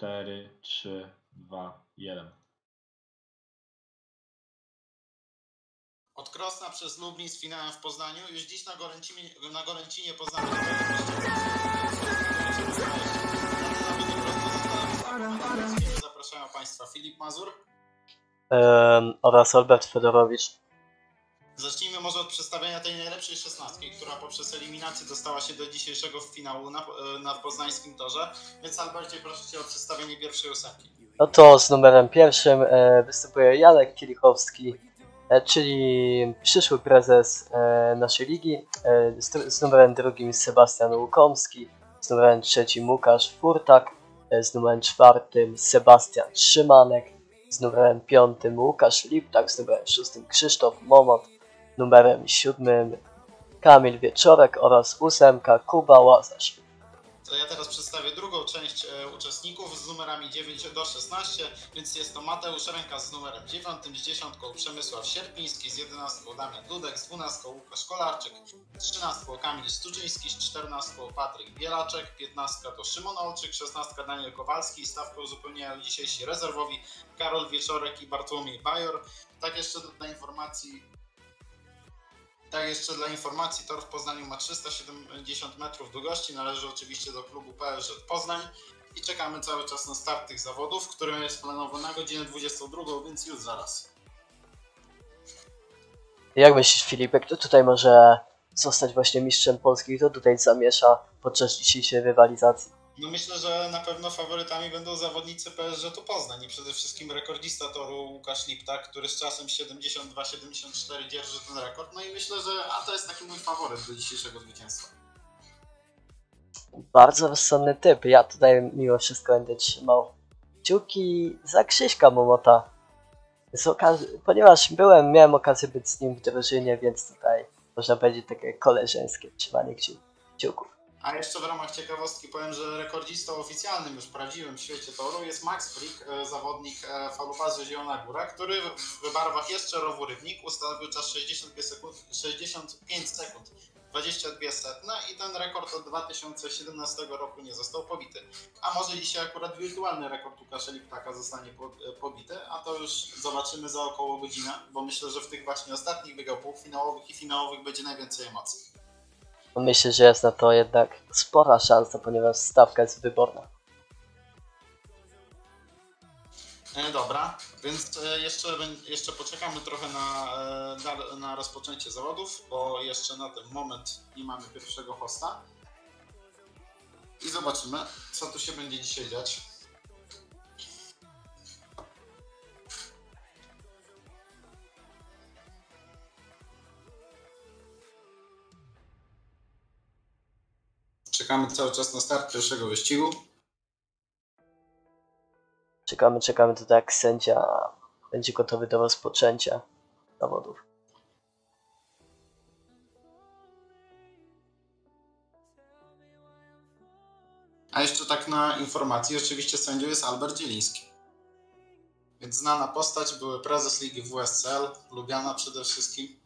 4, 3, 2, 1. Od Krosna przez Lublin z finałem w Poznaniu. Już dziś na Goręcinie, na Goręcinie Poznaniu. Zapraszają Państwa Filip Mazur. Em, oraz Albert Fedorowicz. Zacznijmy może od przedstawienia tej najlepszej szesnastki, która poprzez eliminację dostała się do dzisiejszego finału na, na poznańskim torze. Więc Albercie proszę Cię o przedstawienie pierwszej ósemki. No to z numerem pierwszym e, występuje Janek Kielichowski, e, czyli przyszły prezes e, naszej ligi. E, z, numerem drugim Sebastian Łukomski, z numerem trzecim Łukasz Furtak, e, z numerem czwartym Sebastian Szymanek, z numerem piątym Łukasz Liptak, z numerem szóstym Krzysztof Momot, numerem siódmym Kamil Wieczorek oraz ósemka Kuba Łazarz. To ja teraz przedstawię drugą część e, uczestników z numerami 9 do 16, więc jest to Mateusz Ręka z numerem 9, z 10 Przemysław Sierpiński, z 11 Damian Dudek, z 12 Łukasz Kolarczyk, z 13 Kamil Studziński, z 14 Patryk Bielaczek, 15 to Szymon Olczyk, 16 Daniel Kowalski, stawkę uzupełniają dzisiejsi rezerwowi Karol Wieczorek i Bartłomiej Bajor. Tak jeszcze dla informacji tak, jeszcze dla informacji, tor w Poznaniu ma 370 metrów długości, należy oczywiście do klubu PLŻ Poznań i czekamy cały czas na start tych zawodów, który jest planowany na godzinę 22, więc już zaraz. Jak myślisz Filipek, kto tutaj może zostać właśnie mistrzem Polski, kto tutaj zamiesza podczas dzisiejszej rywalizacji? No myślę, że na pewno faworytami będą zawodnicy PSG tu Poznań i przede wszystkim rekordzista toru Łukasz Liptak, który z czasem 72-74 dzierży ten rekord. No i myślę, że a to jest taki mój faworyt do dzisiejszego zwycięstwa. Bardzo rozsądny typ. Ja tutaj mimo wszystko będę trzymał kciuki za Krzyśka Momota. Ponieważ byłem, miałem okazję być z nim w drużynie, więc tutaj można powiedzieć takie koleżeńskie trzymanie kciu- kciuków. A jeszcze w ramach ciekawostki powiem, że rekordzistą oficjalnym już prawdziwym w świecie toru jest Max Frick, e, zawodnik e, falubazy Zielona Góra, który w barwach jeszcze rowu Rybnik ustawił czas 65 sekund, 65 sekund 22 setne i ten rekord od 2017 roku nie został pobity. A może dzisiaj akurat wirtualny rekord Łukasza Liptaka zostanie e, pobity, a to już zobaczymy za około godzinę, bo myślę, że w tych właśnie ostatnich biegach półfinałowych i finałowych będzie najwięcej emocji. Myślę, że jest na to jednak spora szansa, ponieważ stawka jest wyborna. E, dobra, więc e, jeszcze, jeszcze poczekamy trochę na, e, na, na rozpoczęcie zawodów, bo jeszcze na ten moment nie mamy pierwszego hosta. I zobaczymy, co tu się będzie dzisiaj dziać. Czekamy cały czas na start pierwszego wyścigu. Czekamy, czekamy tutaj jak sędzia będzie gotowy do rozpoczęcia zawodów. A jeszcze tak na informacji, oczywiście sędzią jest Albert Dzieliński. Więc znana postać, były prezes ligi WSCL, lubiana przede wszystkim.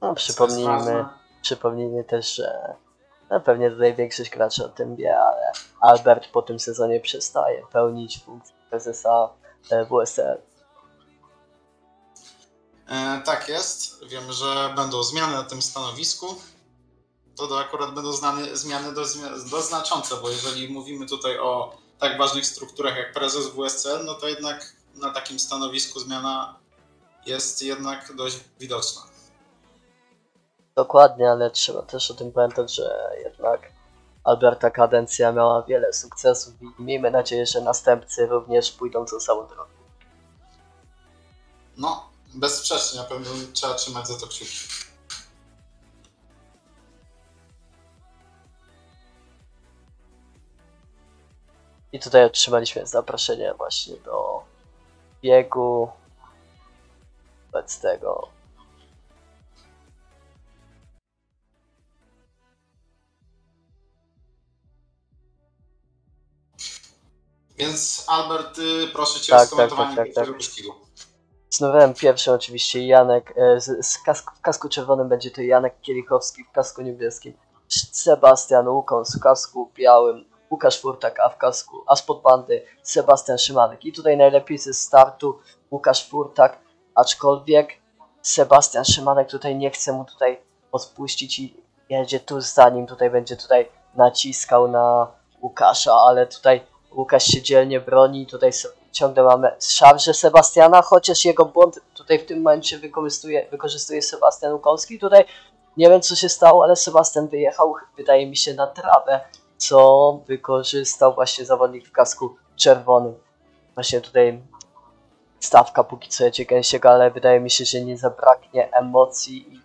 No, przypomnijmy, przypomnijmy też, że no, pewnie tutaj większość graczy o tym wie, ale Albert po tym sezonie przestaje pełnić funkcję prezesa e, WSL. E, tak jest. Wiem, że będą zmiany na tym stanowisku. To do, akurat będą znane, zmiany do, do znaczące, bo jeżeli mówimy tutaj o tak ważnych strukturach jak prezes WSCL, no to jednak na takim stanowisku zmiana jest jednak dość widoczna. Dokładnie, ale trzeba też o tym pamiętać, że jednak Alberta kadencja miała wiele sukcesów i miejmy nadzieję, że następcy również pójdą tą samą drogą. No, bezsprzecznie na pewno trzeba trzymać za to kciuki. I tutaj otrzymaliśmy zaproszenie właśnie do biegu wobec Więc Albert, y, proszę Cię Tak, o tak, skomentowanie tak, tak, pierwszego tak. wyścigu. Z numerem pierwszym oczywiście Janek, e, z, z kasku, w kasku czerwonym będzie to Janek Kielichowski, w kasku niebieskim Sebastian Łukon, w kasku białym Łukasz Furtak, a w kasku, a spod bandy Sebastian Szymanek. I tutaj najlepiej ze startu Łukasz Furtak, aczkolwiek Sebastian Szymanek tutaj nie chce mu tutaj odpuścić i jedzie tu za nim, tutaj będzie tutaj naciskał na Łukasza, ale tutaj Łukasz się dzielnie broni, tutaj ciągle mamy szarże Sebastiana, chociaż jego błąd tutaj w tym momencie wykorzystuje, wykorzystuje Sebastian Łukomski, tutaj nie wiem co się stało, ale Sebastian wyjechał, wydaje mi się, na trawę, co wykorzystał właśnie zawodnik w kasku czerwonym. Właśnie tutaj stawka póki co jedzie gęsiego, ale wydaje mi się, że nie zabraknie emocji i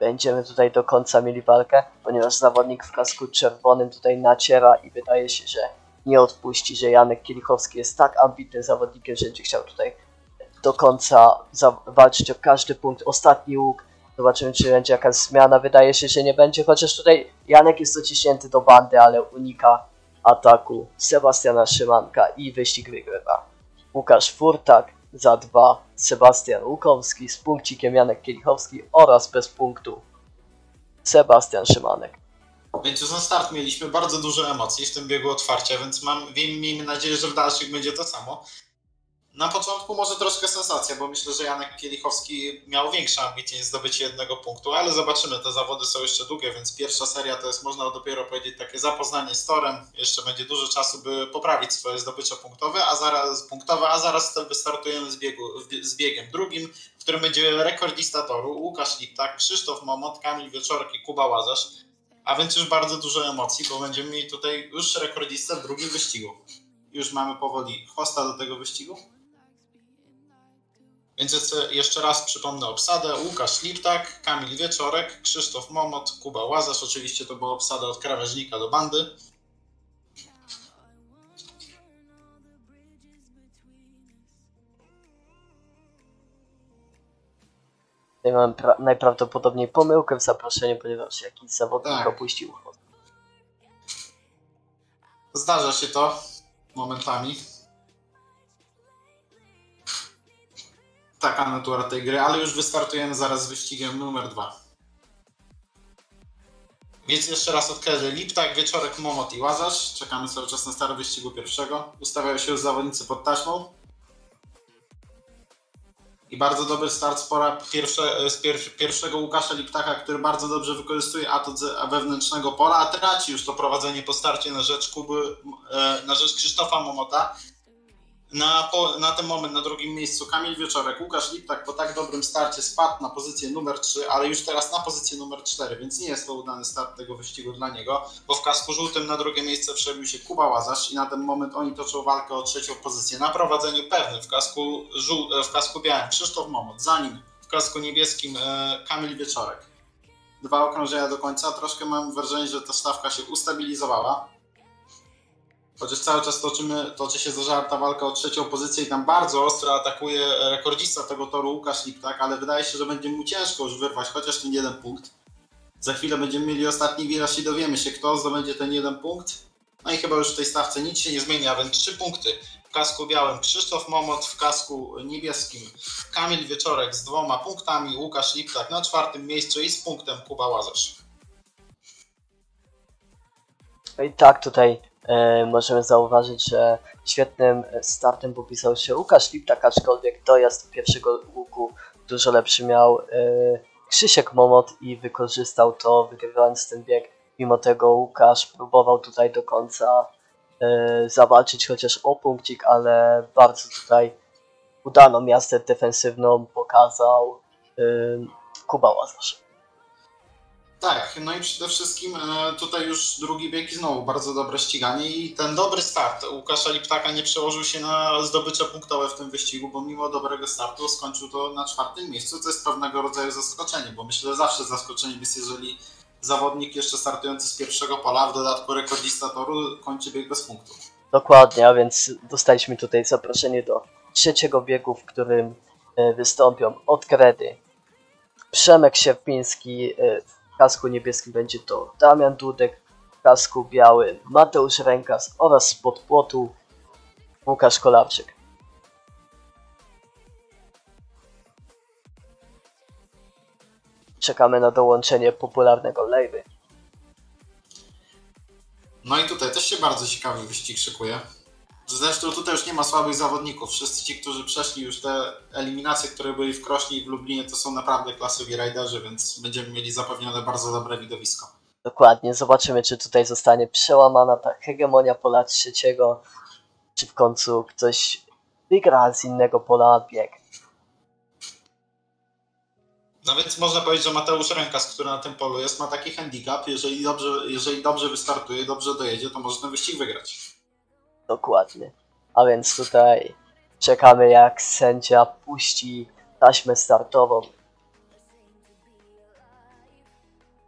będziemy tutaj do końca mieli walkę, ponieważ zawodnik w kasku czerwonym tutaj naciera i wydaje się, że nie odpuści, że Janek Kielichowski jest tak ambitnym zawodnikiem, że będzie chciał tutaj do końca walczyć o każdy punkt. Ostatni łuk, zobaczymy czy będzie jakaś zmiana, wydaje się, że nie będzie, chociaż tutaj Janek jest dociśnięty do bandy, ale unika ataku Sebastiana Szymanka i wyścig wygrywa. Łukasz Furtak za dwa, Sebastian Łukomski z punkcikiem Janek Kielichowski oraz bez punktu Sebastian Szymanek. Więc już na start mieliśmy bardzo dużo emocji w tym biegu otwarcia, więc mam, wiem, miejmy nadzieję, że w dalszych będzie to samo. Na początku może troszkę sensacja, bo myślę, że Janek Kielichowski miał większe ambicje niż zdobycie jednego punktu, ale zobaczymy, te zawody są jeszcze długie, więc pierwsza seria to jest można dopiero powiedzieć takie zapoznanie z torem. Jeszcze będzie dużo czasu, by poprawić swoje zdobycze punktowe, a zaraz punktowe, a zaraz wystartujemy z, biegu, z biegiem drugim, w którym będzie rekordista toru Łukasz Liptak, Krzysztof Momot, Kamil Wieczorek i Kuba Łazarz. A więc już bardzo dużo emocji, bo będziemy mieli tutaj już rekordistę w drugim wyścigu. Już mamy powoli hosta do tego wyścigu. Więc jeszcze raz przypomnę obsadę. Łukasz Liptak, Kamil Wieczorek, Krzysztof Momot, Kuba Łazarz. Oczywiście to była obsada od krawężnika do bandy. Tutaj mam pra- najprawdopodobniej pomyłkę w zaproszeniu, ponieważ jakiś zawodnik Tak. opuścił. Zdarza się to momentami. Taka natura tej gry, ale już wystartujemy zaraz z wyścigiem numer dwa. Więc jeszcze raz od kiedy Liptak, Wieczorek, Momot i Łazarz. Czekamy cały czas na start wyścigu pierwszego. Ustawiają się już zawodnicy pod taśmą. I bardzo dobry start spora pierwsze, z pier, pierwszego Łukasza Liptaka, który bardzo dobrze wykorzystuje atut wewnętrznego pola, a traci już to prowadzenie po starcie na rzecz Kuby, e, na rzecz Krzysztofa Momota. Na, na ten moment na drugim miejscu Kamil Wieczorek, Łukasz Liptak po tak dobrym starcie spadł na pozycję numer 3, ale już teraz na pozycję numer 4, więc nie jest to udany start tego wyścigu dla niego, bo w kasku żółtym na drugie miejsce przebił się Kuba Łazarz i na ten moment oni toczą walkę o trzecią pozycję. Na prowadzeniu pewnym w kasku, żół, e, w kasku białym Krzysztof Momot, za nim w kasku niebieskim e, Kamil Wieczorek. Dwa okrążenia do końca, troszkę mam wrażenie, że ta stawka się ustabilizowała. Chociaż cały czas toczymy, toczy się zażarta walka o trzecią pozycję i tam bardzo ostro atakuje rekordista tego toru Łukasz Liptak, ale wydaje się, że będzie mu ciężko już wyrwać chociaż ten jeden punkt. Za chwilę będziemy mieli ostatni wiraż i dowiemy się, kto zdobędzie ten jeden punkt. No i chyba już w tej stawce nic się nie zmienia, więc trzy punkty. W kasku białym Krzysztof Momot, w kasku niebieskim Kamil Wieczorek z dwoma punktami, Łukasz Liptak na czwartym miejscu i z punktem Kuba Łazarz. No i tak tutaj możemy zauważyć, że świetnym startem popisał się Łukasz Liptak, aczkolwiek dojazd pierwszego łuku dużo lepszy miał e, Krzysiek Momot i wykorzystał to, wygrywając ten bieg. Mimo tego Łukasz próbował tutaj do końca e, zawalczyć chociaż o punkcik, ale bardzo tutaj udaną jazdę defensywną pokazał e, Kuba Łazarz. Tak, no i przede wszystkim e, tutaj już drugi bieg i znowu bardzo dobre ściganie i ten dobry start Łukasza Liptaka nie przełożył się na zdobycze punktowe w tym wyścigu, bo mimo dobrego startu skończył to na czwartym miejscu, co jest pewnego rodzaju zaskoczenie, bo myślę, że zawsze zaskoczeniem jest, jeżeli zawodnik jeszcze startujący z pierwszego pola, w dodatku rekordista toru, kończy bieg bez punktów. Dokładnie, a więc dostaliśmy tutaj zaproszenie do trzeciego biegu, w którym e, wystąpią od Kredy Przemek Sierpiński, e, kasku niebieskim będzie to Damian Dudek, w kasku białym Mateusz Rękas oraz spod płotu Łukasz Kolarczyk. Czekamy na dołączenie popularnego Lejby. No i tutaj też się bardzo ciekawy wyścig szykuje. Zresztą tutaj już nie ma słabych zawodników. Wszyscy ci, którzy przeszli już te eliminacje, które były w Krośni i w Lublinie, to są naprawdę klasowi rajderzy, więc będziemy mieli zapewnione bardzo dobre widowisko. Dokładnie, zobaczymy, czy tutaj zostanie przełamana ta hegemonia pola trzeciego, czy w końcu ktoś wygra z innego pola bieg. No więc można powiedzieć, że Mateusz Rękas, który na tym polu jest, ma taki handicap, jeżeli dobrze, jeżeli dobrze wystartuje, dobrze dojedzie, to może ten wyścig wygrać. Dokładnie. A więc tutaj czekamy, jak sędzia puści taśmę startową.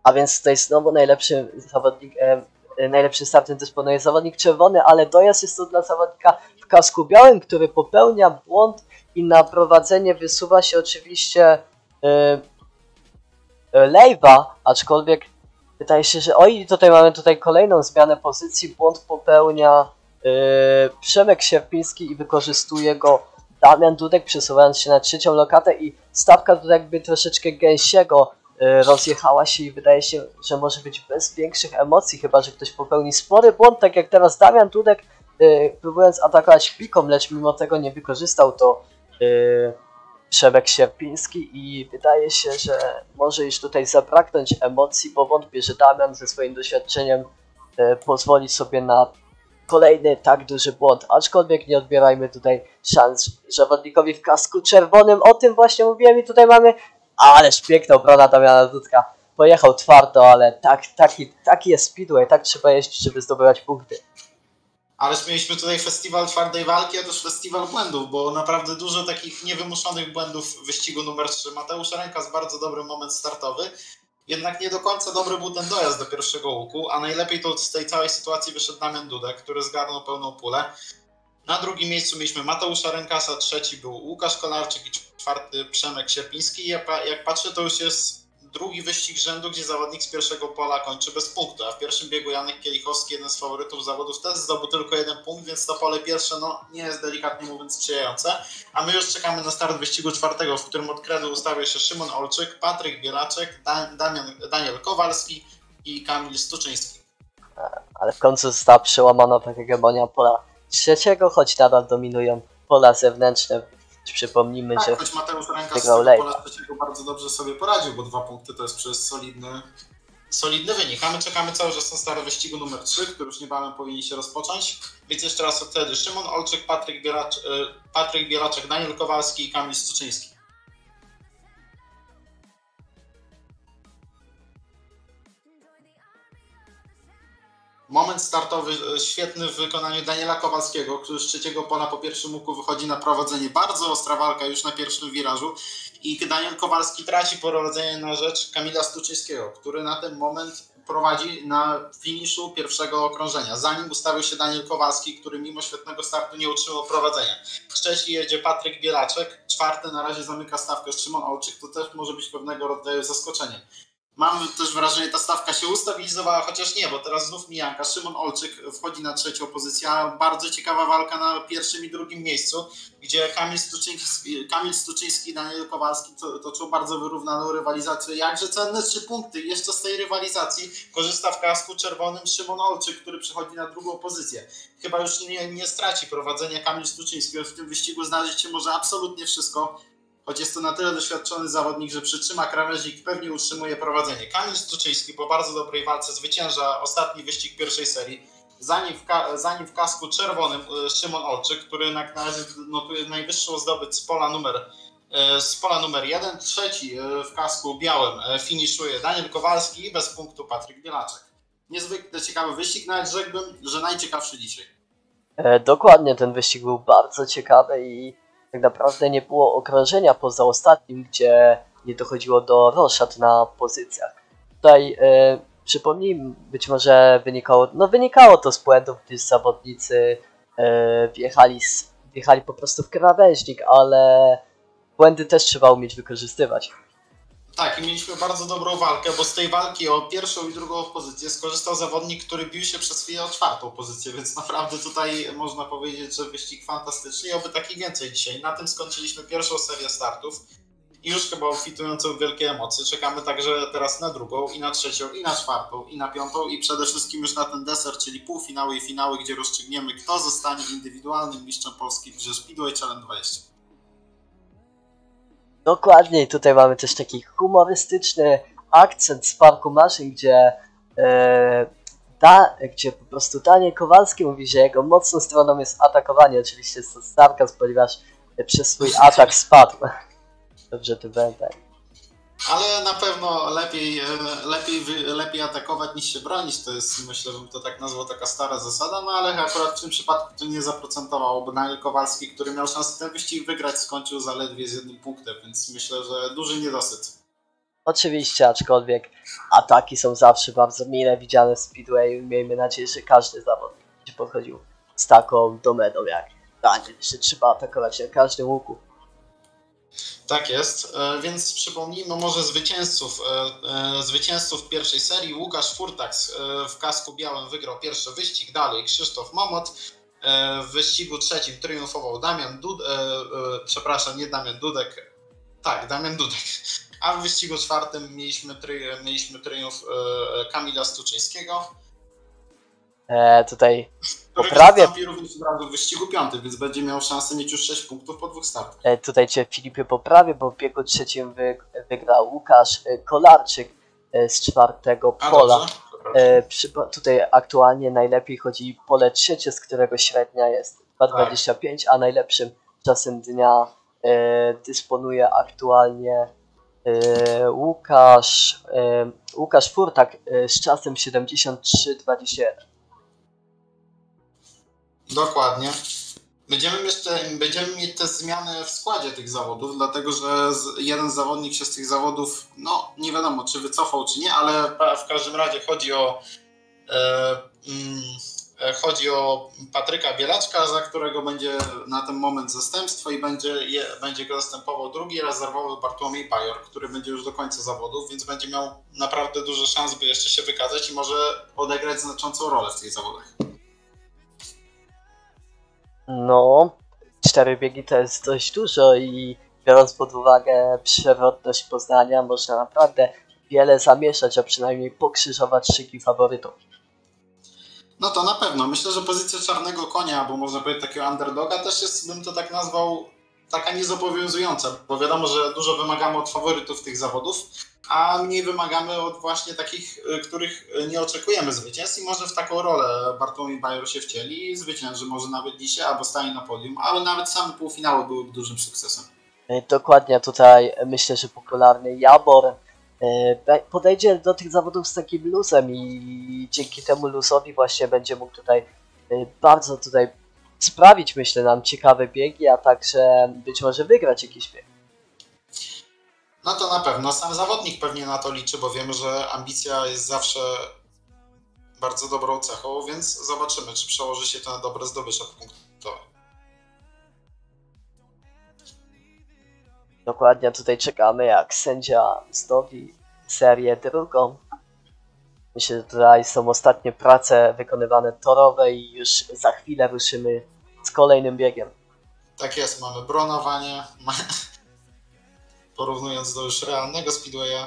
A więc tutaj znowu najlepszym zawodnikiem, najlepszym startem dysponuje zawodnik czerwony, ale dojazd jest to dla zawodnika w kasku białym, który popełnia błąd i na prowadzenie wysuwa się oczywiście e, Lejwa, aczkolwiek wydaje się, że oj, tutaj mamy tutaj kolejną zmianę pozycji, błąd popełnia Przemek Sierpiński i wykorzystuje go Damian Dudek, przesuwając się na trzecią lokatę i stawka tutaj jakby troszeczkę gęsiego e, rozjechała się i wydaje się, że może być bez większych emocji, chyba że ktoś popełni spory błąd, tak jak teraz Damian Dudek, e, próbując atakować piką, lecz mimo tego nie wykorzystał to Przemek Sierpiński i wydaje się, że może już tutaj zabraknąć emocji, bo wątpię, że Damian ze swoim doświadczeniem pozwoli sobie na kolejny tak duży błąd, aczkolwiek nie odbierajmy tutaj szans zawodnikowi w kasku czerwonym, o tym właśnie mówiłem i tutaj mamy, ależ piękna obrona Damiana Dudka, pojechał twardo, ale tak, taki, taki jest speedway, tak trzeba jeździć, żeby zdobywać punkty. Ależ mieliśmy tutaj festiwal twardej walki, a też festiwal błędów, bo naprawdę dużo takich niewymuszonych błędów w wyścigu numer 3. Mateusz Rękas bardzo dobry moment startowy, jednak nie do końca dobry był ten dojazd do pierwszego łuku, a najlepiej to z tej całej sytuacji wyszedł Damian Dudek, który zgarnął pełną pulę. Na drugim miejscu mieliśmy Mateusza Rękasa, trzeci był Łukasz Kolarczyk i czwarty Przemek Sierpiński. Jak, pa- jak patrzę, to już jest drugi wyścig rzędu, gdzie zawodnik z pierwszego pola kończy bez punktu, a w pierwszym biegu Janek Kielichowski, jeden z faworytów zawodów, też zdobył tylko jeden punkt, więc to pole pierwsze no, nie jest delikatnie mówiąc sprzyjające. A my już czekamy na start wyścigu czwartego, w którym od kredu ustawia się Szymon Olczyk, Patryk Bielaczek, Damian, Daniel Kowalski i Kamil Stuczyński. ale w końcu została przełamana hegemonia pola trzeciego, choć nadal dominują pola zewnętrzne. Przypomnijmy, że Tak, choć Mateusz Ręka z tego pola trzeciego bardzo dobrze sobie poradził, bo dwa punkty to jest przecież solidny, solidny wynik. A my czekamy cały czas na start wyścigu numer 3, który już niebawem powinien się rozpocząć. Więc jeszcze raz wtedy Szymon Olczyk, Patryk, Bielacz, y, Patryk Bielaczek, Daniel Kowalski i Kamil Stuczyński. Moment startowy e, świetny w wykonaniu Daniela Kowalskiego, który z trzeciego pola po pierwszym łuku wychodzi na prowadzenie. Bardzo ostra walka już na pierwszym wirażu i Daniel Kowalski traci prowadzenie na rzecz Kamila Stuczyńskiego, który na ten moment prowadzi na finiszu pierwszego okrążenia. Zanim ustawił się Daniel Kowalski, który mimo świetnego startu nie utrzymał prowadzenia. Wcześniej jedzie Patryk Bielaczek, czwarty na razie zamyka stawkę Szymon Olczyk, to też może być pewnego rodzaju zaskoczenie. Mam też wrażenie, że ta stawka się ustabilizowała, chociaż nie, bo teraz znów mijanka. Szymon Olczyk wchodzi na trzecią pozycję. Bardzo ciekawa walka na pierwszym i drugim miejscu, gdzie Kamil Stuczyński, Kamil Stuczyński i Daniel Kowalski to, toczą bardzo wyrównaną rywalizację. Jakże cenne trzy punkty. Jeszcze z tej rywalizacji korzysta w kasku czerwonym Szymon Olczyk, który przechodzi na drugą pozycję. Chyba już nie, nie straci prowadzenia Kamil Stuczyński. W tym wyścigu znaleźć się może absolutnie wszystko. Choć jest to na tyle doświadczony zawodnik, że przytrzyma krawężnik pewnie utrzymuje prowadzenie. Kamil Stuczyński po bardzo dobrej walce zwycięża ostatni wyścig pierwszej serii. Za nim w, ka- za nim w kasku czerwonym e, Szymon Olczyk, który na razie notuje najwyższą zdobyć z pola numer e, z pola numer jeden. Trzeci e, w kasku białym finiszuje Daniel Kowalski i bez punktu Patryk Bielaczek. Niezwykle ciekawy wyścig, nawet rzekłbym, że najciekawszy dzisiaj. Dokładnie, ten wyścig był bardzo ciekawy i tak naprawdę nie było okrążenia poza ostatnim, gdzie nie dochodziło do roszad na pozycjach. Tutaj e, przypomnijmy, być może wynikało, no wynikało to z błędów, gdyż zawodnicy e, wjechali, wjechali po prostu w krawężnik, ale błędy też trzeba umieć wykorzystywać. Tak, i mieliśmy bardzo dobrą walkę, bo z tej walki o pierwszą i drugą pozycję skorzystał zawodnik, który bił się przez chwilę o czwartą pozycję, więc naprawdę tutaj można powiedzieć, że wyścig fantastyczny i oby takich więcej dzisiaj. Na tym skończyliśmy pierwszą serię startów. i już chyba obfitującą w wielkie emocje. Czekamy także teraz na drugą, i na trzecią, i na czwartą, i na piątą, i przede wszystkim już na ten deser, czyli półfinały i finały, gdzie rozstrzygniemy, kto zostanie indywidualnym mistrzem Polski w Speedway Challenge 20. Dokładnie, tutaj mamy też taki humorystyczny akcent z parku maszyn, gdzie, e, da, gdzie po prostu Daniel Kowalski mówi, że jego mocną stroną jest atakowanie. Oczywiście jest to sarkazm, ponieważ przez swój atak spadł. Dobrze, to będę. Ale na pewno lepiej, e, lepiej, lepiej atakować niż się bronić. To jest, myślę, bym to tak nazwał, taka stara zasada, no ale akurat w tym przypadku to nie zaprocentowało, bo Daniel Kowalski, który miał szansę ten wyścig wygrać, skończył zaledwie z jednym punktem, więc myślę, że duży niedosyt. Oczywiście, aczkolwiek ataki są zawsze bardzo mile widziane w Speedway. Miejmy nadzieję, że każdy zawodnik będzie podchodził z taką domeną jak Daniel, że trzeba atakować na każdym łuku. Tak jest, e, więc przypomnijmy może zwycięzców, e, e, zwycięzców pierwszej serii. Łukasz Furtaks w kasku białym wygrał pierwszy wyścig, dalej Krzysztof Momot. W wyścigu trzecim triumfował Damian Dud, e, przepraszam, nie Damian Dudek, tak, Damian Dudek. A w wyścigu czwartym mieliśmy, tri, mieliśmy triumf Kamila Stuczyńskiego, E, tutaj wystąpi również od razu w wyścigu piątym, więc będzie miał szansę mieć już 6 punktów po dwóch startach. E, Tutaj Cię Filipie poprawię, bo w biegu trzecim wy, wygrał Łukasz e, Kolarczyk e, z czwartego pola. E, przypo- tutaj aktualnie najlepiej chodzi pole trzecie, z którego średnia jest 2,25, a najlepszym czasem dnia e, dysponuje aktualnie e, Łukasz, e, Łukasz Furtak z czasem 73,21. Dokładnie. Będziemy te, będziemy mieć te zmiany w składzie tych zawodów, dlatego że jeden zawodnik się z tych zawodów, no nie wiadomo czy wycofał, czy nie, ale w każdym razie chodzi o e, mm, e, chodzi o Patryka Bielaczka, za którego będzie na ten moment zastępstwo i będzie, je, będzie go zastępował drugi rezerwowy Bartłomiej Bajor, który będzie już do końca zawodów, więc będzie miał naprawdę duże szans, by jeszcze się wykazać i może odegrać znaczącą rolę w tych zawodach. No, cztery biegi to jest dość dużo i biorąc pod uwagę przewrotność Poznania, można naprawdę wiele zamieszać, a przynajmniej pokrzyżować szyki faworytów. No to na pewno. Myślę, że pozycja czarnego konia, albo można powiedzieć takiego underdoga, też jest, bym to tak nazwał, taka niezobowiązująca, bo wiadomo, że dużo wymagamy od faworytów tych zawodów, a mniej wymagamy od właśnie takich, y, których y, nie oczekujemy zwycięstw i może w taką rolę Bartłomiej Bajor się wcieli i zwycięży może nawet dzisiaj, albo stanie na podium, ale nawet same półfinały byłyby dużym sukcesem. E, Dokładnie tutaj myślę, że popularny Jabor e, podejdzie do tych zawodów z takim luzem i dzięki temu luzowi właśnie będzie mógł tutaj e, bardzo tutaj sprawić myślę nam ciekawe biegi, a także być może wygrać jakiś bieg. No to na pewno sam zawodnik pewnie na to liczy, bo wiemy, że ambicja jest zawsze bardzo dobrą cechą, więc zobaczymy, czy przełoży się to na dobre zdobycze punktowe. Dokładnie tutaj czekamy jak sędzia zdobi serię drugą. Myślę, że tutaj są ostatnie prace wykonywane torowe i już za chwilę ruszymy z kolejnym biegiem. Tak jest, mamy bronowanie. Porównując do już realnego speedwaya.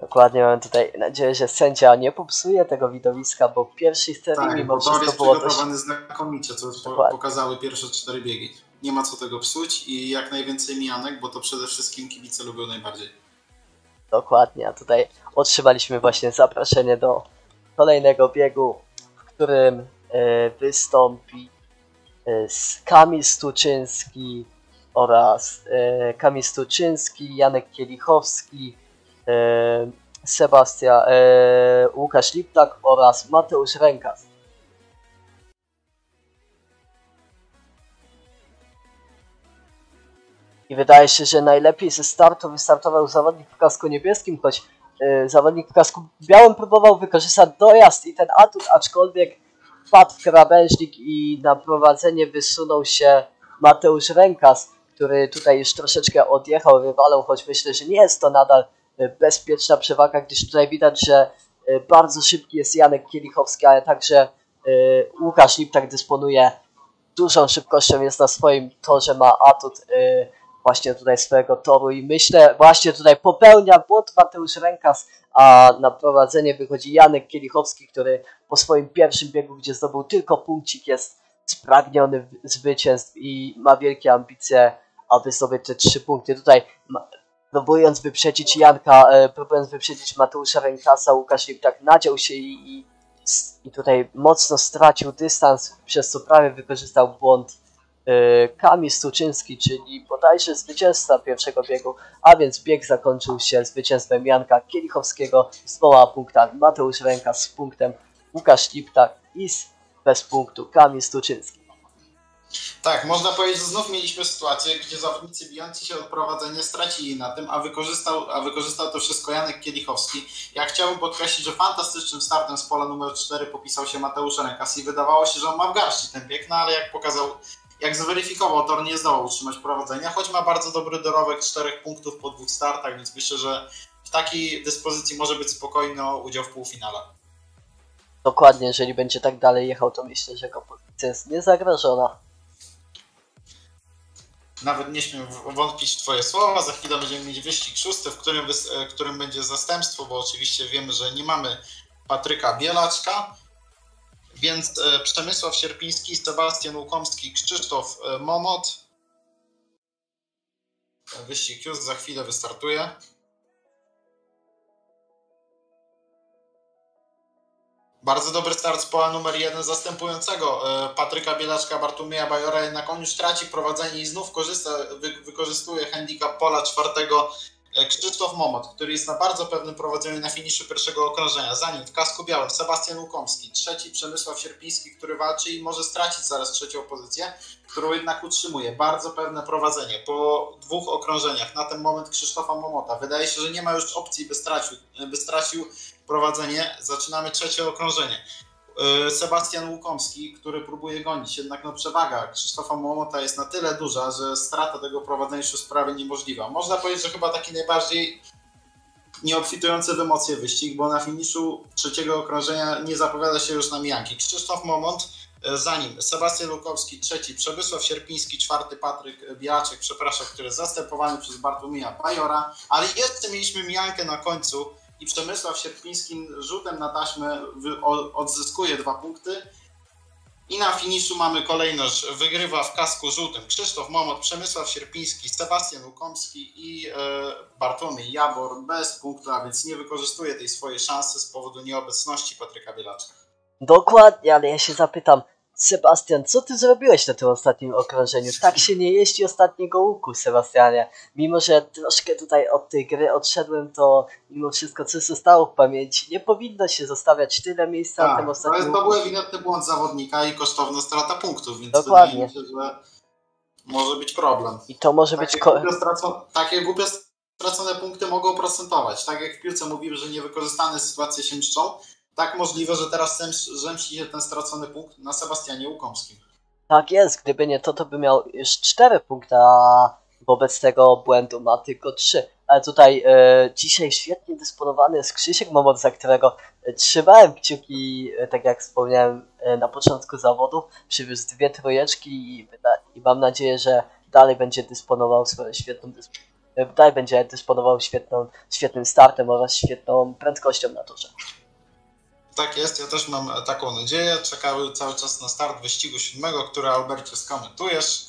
Dokładnie mam tutaj nadzieję, że sędzia nie popsuje tego widowiska, bo w pierwszej serii Tak, mimo wszystko jest było dość... znakomicie, co Dokładnie. pokazały pierwsze cztery biegi. Nie ma co tego psuć i jak najwięcej mijanek, bo to przede wszystkim kibice lubią najbardziej. Dokładnie, a tutaj otrzymaliśmy właśnie zaproszenie do kolejnego biegu, w którym e, wystąpi s- Kamil Stuczyński oraz e, Kamil Stuczyński, Janek Kielichowski, e, Sebastian, e, Łukasz Liptak oraz Mateusz Rękas. I wydaje się, że najlepiej ze startu wystartował zawodnik w kasku niebieskim, choć y, zawodnik w kasku białym próbował wykorzystać dojazd i ten atut, aczkolwiek wpadł w krawężnik i na prowadzenie wysunął się Mateusz Rękas, który tutaj już troszeczkę odjechał rywalom, choć myślę, że nie jest to nadal y, bezpieczna przewaga, gdyż tutaj widać, że y, bardzo szybki jest Janek Kielichowski, ale także y, Łukasz Liptak dysponuje dużą szybkością, jest na swoim torze, ma atut właśnie tutaj swojego toru i myślę, właśnie tutaj popełnia błąd Mateusz Rękas, a na prowadzenie wychodzi Janek Kielichowski, który po swoim pierwszym biegu, gdzie zdobył tylko punkcik, jest spragniony zwycięstw i ma wielkie ambicje, aby zdobyć te trzy punkty. Tutaj próbując wyprzedzić Janka, e, próbując wyprzedzić Mateusza Rękasa, Łukasz Liptak nadział się i, i, i tutaj mocno stracił dystans, przez co prawie wykorzystał błąd e, Kamil Stuczyński, czyli bodajże zwycięzca pierwszego biegu, a więc bieg zakończył się zwycięstwem Janka Kielichowskiego z dwoma punktami, Mateusz Rękas z punktem, Łukasz Liptak i z, bez punktu Kamil Stuczyński. Tak, można powiedzieć, że znów mieliśmy sytuację, gdzie zawodnicy bijący się od prowadzenia stracili na tym, a wykorzystał, a wykorzystał to wszystko Janek Kielichowski. Ja chciałbym podkreślić, że fantastycznym startem z pola numer 4 popisał się Mateusz Rękas i wydawało się, że on ma w garści ten bieg, no ale jak pokazał, jak zweryfikował, tor nie zdołał utrzymać prowadzenia, choć ma bardzo dobry dorobek czterech punktów po dwóch startach, więc myślę, że w takiej dyspozycji może być spokojny o udział w półfinale. Dokładnie, jeżeli będzie tak dalej jechał, to myślę, że jego pozycja jest niezagrożona. Nawet nie śmiem wątpić w Twoje słowa. Za chwilę będziemy mieć wyścig szósty, w którym, e, którym będzie zastępstwo, bo oczywiście wiemy, że nie mamy Patryka Bielaczka. Więc e, Przemysław Sierpiński, Sebastian Łukomski, Krzysztof e, Momot. Wyścig już za chwilę wystartuje. Bardzo dobry start z pola numer jeden zastępującego e, Patryka Bielaczka, Bartłomieja Bajora, jednak on już traci prowadzenie i znów korzysta, wy, wykorzystuje handicap pola czwartego e, Krzysztof Momot, który jest na bardzo pewnym prowadzeniu na finiszu pierwszego okrążenia. Za nim w kasku białym Sebastian Łukomski, trzeci Przemysław Sierpiński, który walczy i może stracić zaraz trzecią pozycję, którą jednak utrzymuje. Bardzo pewne prowadzenie po dwóch okrążeniach. Na ten moment Krzysztofa Momota. Wydaje się, że nie ma już opcji, by stracił, by stracił prowadzenie. Zaczynamy trzecie okrążenie. Yy, Sebastian Łukomski, który próbuje gonić, jednak no przewaga Krzysztofa Momota jest na tyle duża, że strata tego prowadzenia już jest prawie niemożliwa. Można powiedzieć, że chyba taki najbardziej nieobfitujący w emocje wyścig, bo na finiszu trzeciego okrążenia nie zapowiada się już na mijanki. Krzysztof Momont, e, za nim Sebastian Lukowski, trzeci, Przemysław Sierpiński, czwarty Patryk Biaczek, przepraszam, który jest zastępowany przez Bartłomieja Bajora, ale jeszcze mieliśmy mijankę na końcu i Przemysław Sierpiński rzutem na taśmę odzyskuje dwa punkty. I na finiszu mamy kolejność. Wygrywa w kasku żółtym Krzysztof Momot, Przemysław Sierpiński, Sebastian Łukomski i e, Bartłomiej Jabor bez punktu, a więc nie wykorzystuje tej swojej szansy z powodu nieobecności Patryka Bielaczka. Dokładnie, ale ja się zapytam, Sebastian, co ty zrobiłeś na tym ostatnim okrążeniu? Tak się nie jeździ ostatniego łuku, Sebastianie. Mimo, że troszkę tutaj od tej gry odszedłem, to mimo wszystko, co zostało w pamięci, nie powinno się zostawiać tyle miejsca na Tak, tym to, jest, ostatnim to łuku. był ewidentny błąd zawodnika i kosztowna strata punktów, więc Dokładnie. się, że może być problem. I to może być... Takie głupio, stracone, takie głupio stracone punkty mogą procentować. Tak jak w piłce mówimy, że niewykorzystane sytuacje się mszczą, tak możliwe, że teraz zemś- zemści się ten stracony punkt na Sebastianie Łukomskim. Tak jest, gdyby nie to, to by miał już 4 punkty, a wobec tego błędu ma tylko 3. Ale tutaj e, dzisiaj świetnie dysponowany jest Krzysiek Momot, za którego e, trzymałem kciuki, e, tak jak wspomniałem e, na początku zawodu. Przywiózł dwie trójeczki i, i mam nadzieję, że dalej będzie dysponował swoją świetną dysp- e, dalej będzie dysponował świetną, świetnym startem oraz świetną prędkością na torze. Tak jest, ja też mam taką nadzieję. Czekały cały czas na start wyścigu siódmego, który Albercie skomentujesz.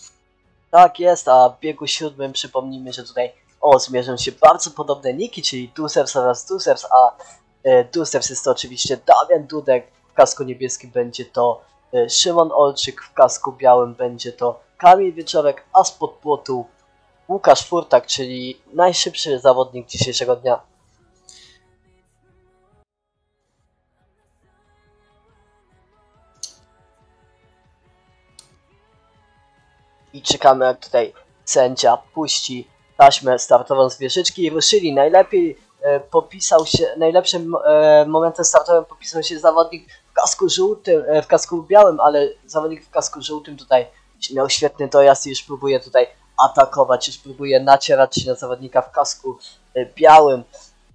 Tak jest, a w biegu siódmym przypomnijmy, że tutaj o, zmierzą się bardzo podobne niki, czyli Dusers oraz Dusers, a e, Dusers jest to oczywiście Damian Dudek, w kasku niebieskim będzie to e, Szymon Olczyk, w kasku białym będzie to Kamil Wieczorek, a spod płotu Łukasz Furtak, czyli najszybszy zawodnik dzisiejszego dnia. I czekamy jak tutaj sędzia puści taśmę startową z wieżyczki i ruszyli. Najlepiej e, popisał się, najlepszym e, momentem startowym popisał się zawodnik w kasku żółtym, e, w kasku białym, ale zawodnik w kasku żółtym tutaj miał świetny dojazd i już próbuje tutaj atakować, już próbuje nacierać się na zawodnika w kasku e, białym.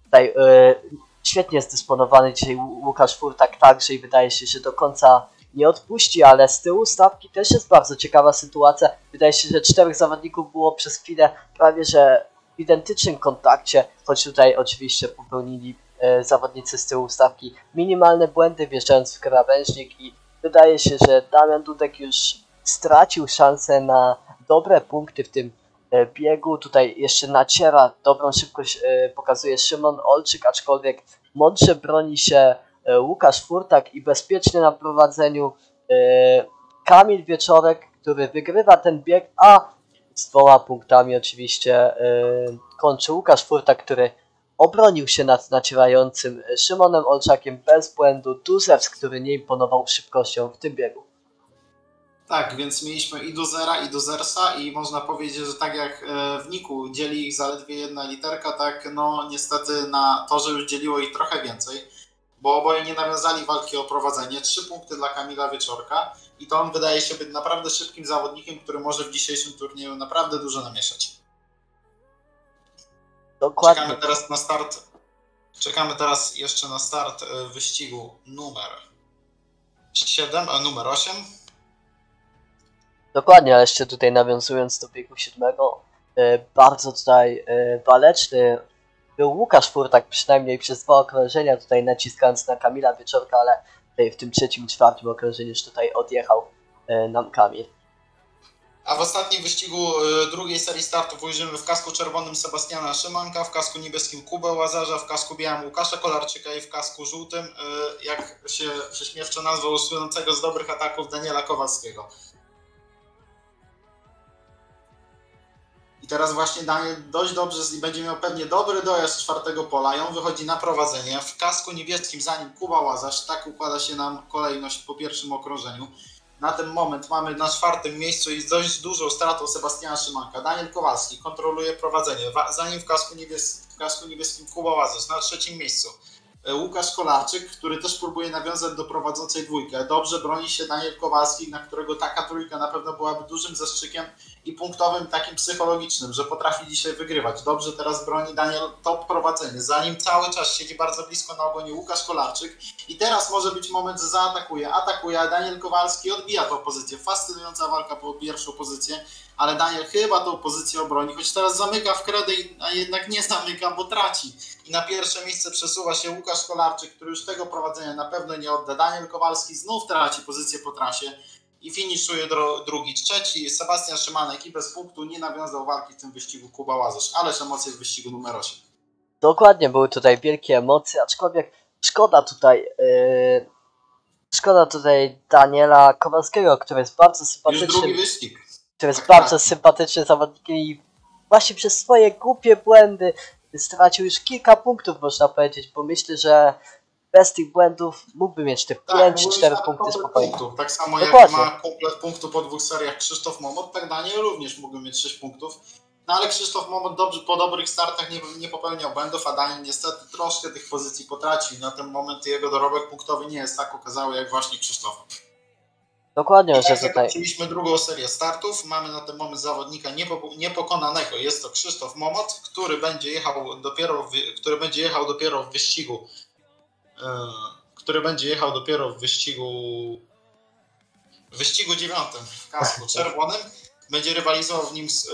Tutaj e, świetnie jest dysponowany dzisiaj Łukasz Furtak także i wydaje się, że do końca nie odpuści, ale z tyłu stawki też jest bardzo ciekawa sytuacja. Wydaje się, że czterech zawodników było przez chwilę prawie że w identycznym kontakcie, choć tutaj oczywiście popełnili e, zawodnicy z tyłu stawki minimalne błędy wjeżdżając w krawężnik i wydaje się, że Damian Dudek już stracił szansę na dobre punkty w tym e, biegu. Tutaj jeszcze naciera, dobrą szybkość e, pokazuje Szymon Olczyk, aczkolwiek mądrze broni się Łukasz Furtak i bezpiecznie na prowadzeniu e, Kamil Wieczorek, który wygrywa ten bieg, a z dwoma punktami oczywiście e, kończy Łukasz Furtak, który obronił się nad nacierającym Szymonem Olczakiem bez błędu. Duzews, który nie imponował szybkością w tym biegu. Tak, więc mieliśmy i Duzera, i Duzersa i można powiedzieć, że tak jak e, w Niku dzieli ich zaledwie jedna literka, tak no niestety na torze już dzieliło ich trochę więcej, bo oboje nie nawiązali walki o prowadzenie. Trzy punkty dla Kamila Wieczorka i to on wydaje się być naprawdę szybkim zawodnikiem, który może w dzisiejszym turnieju naprawdę dużo namieszać. Dokładnie. Czekamy teraz na start. Czekamy teraz jeszcze na start e, wyścigu numer 7, a numer 8. Dokładnie, ale jeszcze tutaj nawiązując do biegu siódmego, e, bardzo tutaj e, waleczny był Łukasz Furtak, przynajmniej przez dwa okrążenia tutaj naciskając na Kamila Wieczorka, ale w tym trzecim czwartym okrążeniu już tutaj odjechał e, nam Kamil. A w ostatnim wyścigu e, drugiej serii startów ujrzymy w kasku czerwonym Sebastiana Szymanka, w kasku niebieskim Kubę Łazarza, w kasku białym Łukasza Kolarczyka i w kasku żółtym, e, jak się prześmiewczo nazwał, usłynącego z dobrych ataków Daniela Kowalskiego. I teraz właśnie Daniel dość dobrze i będzie miał pewnie dobry dojazd z czwartego pola. I on wychodzi na prowadzenie w kasku niebieskim, zanim Kuba Łazarz. Tak układa się nam kolejność po pierwszym okrążeniu. Na ten moment mamy na czwartym miejscu i z dość dużą stratą Sebastiana Szymanka. Daniel Kowalski kontroluje prowadzenie. Wa- Za nim w kasku, niebies- w kasku niebieskim Kuba Łazarz na trzecim miejscu. E, Łukasz Kolarczyk, który też próbuje nawiązać do prowadzącej dwójkę. Dobrze broni się Daniel Kowalski, na którego taka trójka na pewno byłaby dużym zastrzykiem i punktowym, takim psychologicznym, że potrafi dzisiaj wygrywać. Dobrze teraz broni Daniel top prowadzenie. Za nim cały czas siedzi bardzo blisko na ogonie Łukasz Kolarczyk i teraz może być moment, że zaatakuje. Atakuje, a Daniel Kowalski odbija tą pozycję. Fascynująca walka po pierwszą pozycję, ale Daniel chyba tą pozycję obroni, choć teraz zamyka w kredę, a jednak nie zamyka, bo traci. I na pierwsze miejsce przesuwa się Łukasz Kolarczyk, który już tego prowadzenia na pewno nie odda. Daniel Kowalski znów traci pozycję po trasie i finiszuje drugi, trzeci. Sebastian Szymanek i bez punktu nie nawiązał walki w tym wyścigu Kuba Łazarz, ależ emocje w wyścigu numer 8. Dokładnie, były tutaj wielkie emocje, aczkolwiek szkoda tutaj, yy, szkoda tutaj Daniela Kowalskiego, który jest bardzo Już sympatyczny. drugi wyścig. który jest Tak, bardzo tak. sympatycznym zawodnikiem i właśnie przez swoje głupie błędy stracił już kilka punktów, można powiedzieć, bo myślę, że bez tych błędów mógłby mieć te 5-4 mógł mieć nawet punkty komplet spokojnie. punktów. Tak samo jak Dokładnie. ma komplet punktów po dwóch seriach Krzysztof Momot, tak Daniel również mógłby mieć 6 punktów. No ale Krzysztof Momot dobrze, po dobrych startach nie, nie popełniał błędów, a Daniel niestety troszkę tych pozycji potracił. Na ten moment jego dorobek punktowy nie jest tak okazały jak właśnie Krzysztofa. Dokładnie, I że tak tutaj zakończyliśmy drugą serię startów. Mamy na ten moment zawodnika niepo- niepokonanego. Jest to Krzysztof Momot, który będzie jechał dopiero w, który będzie jechał dopiero w wyścigu. E, który będzie jechał dopiero w wyścigu w wyścigu dziewiątym w kasku czerwonym. Będzie rywalizował w nim z,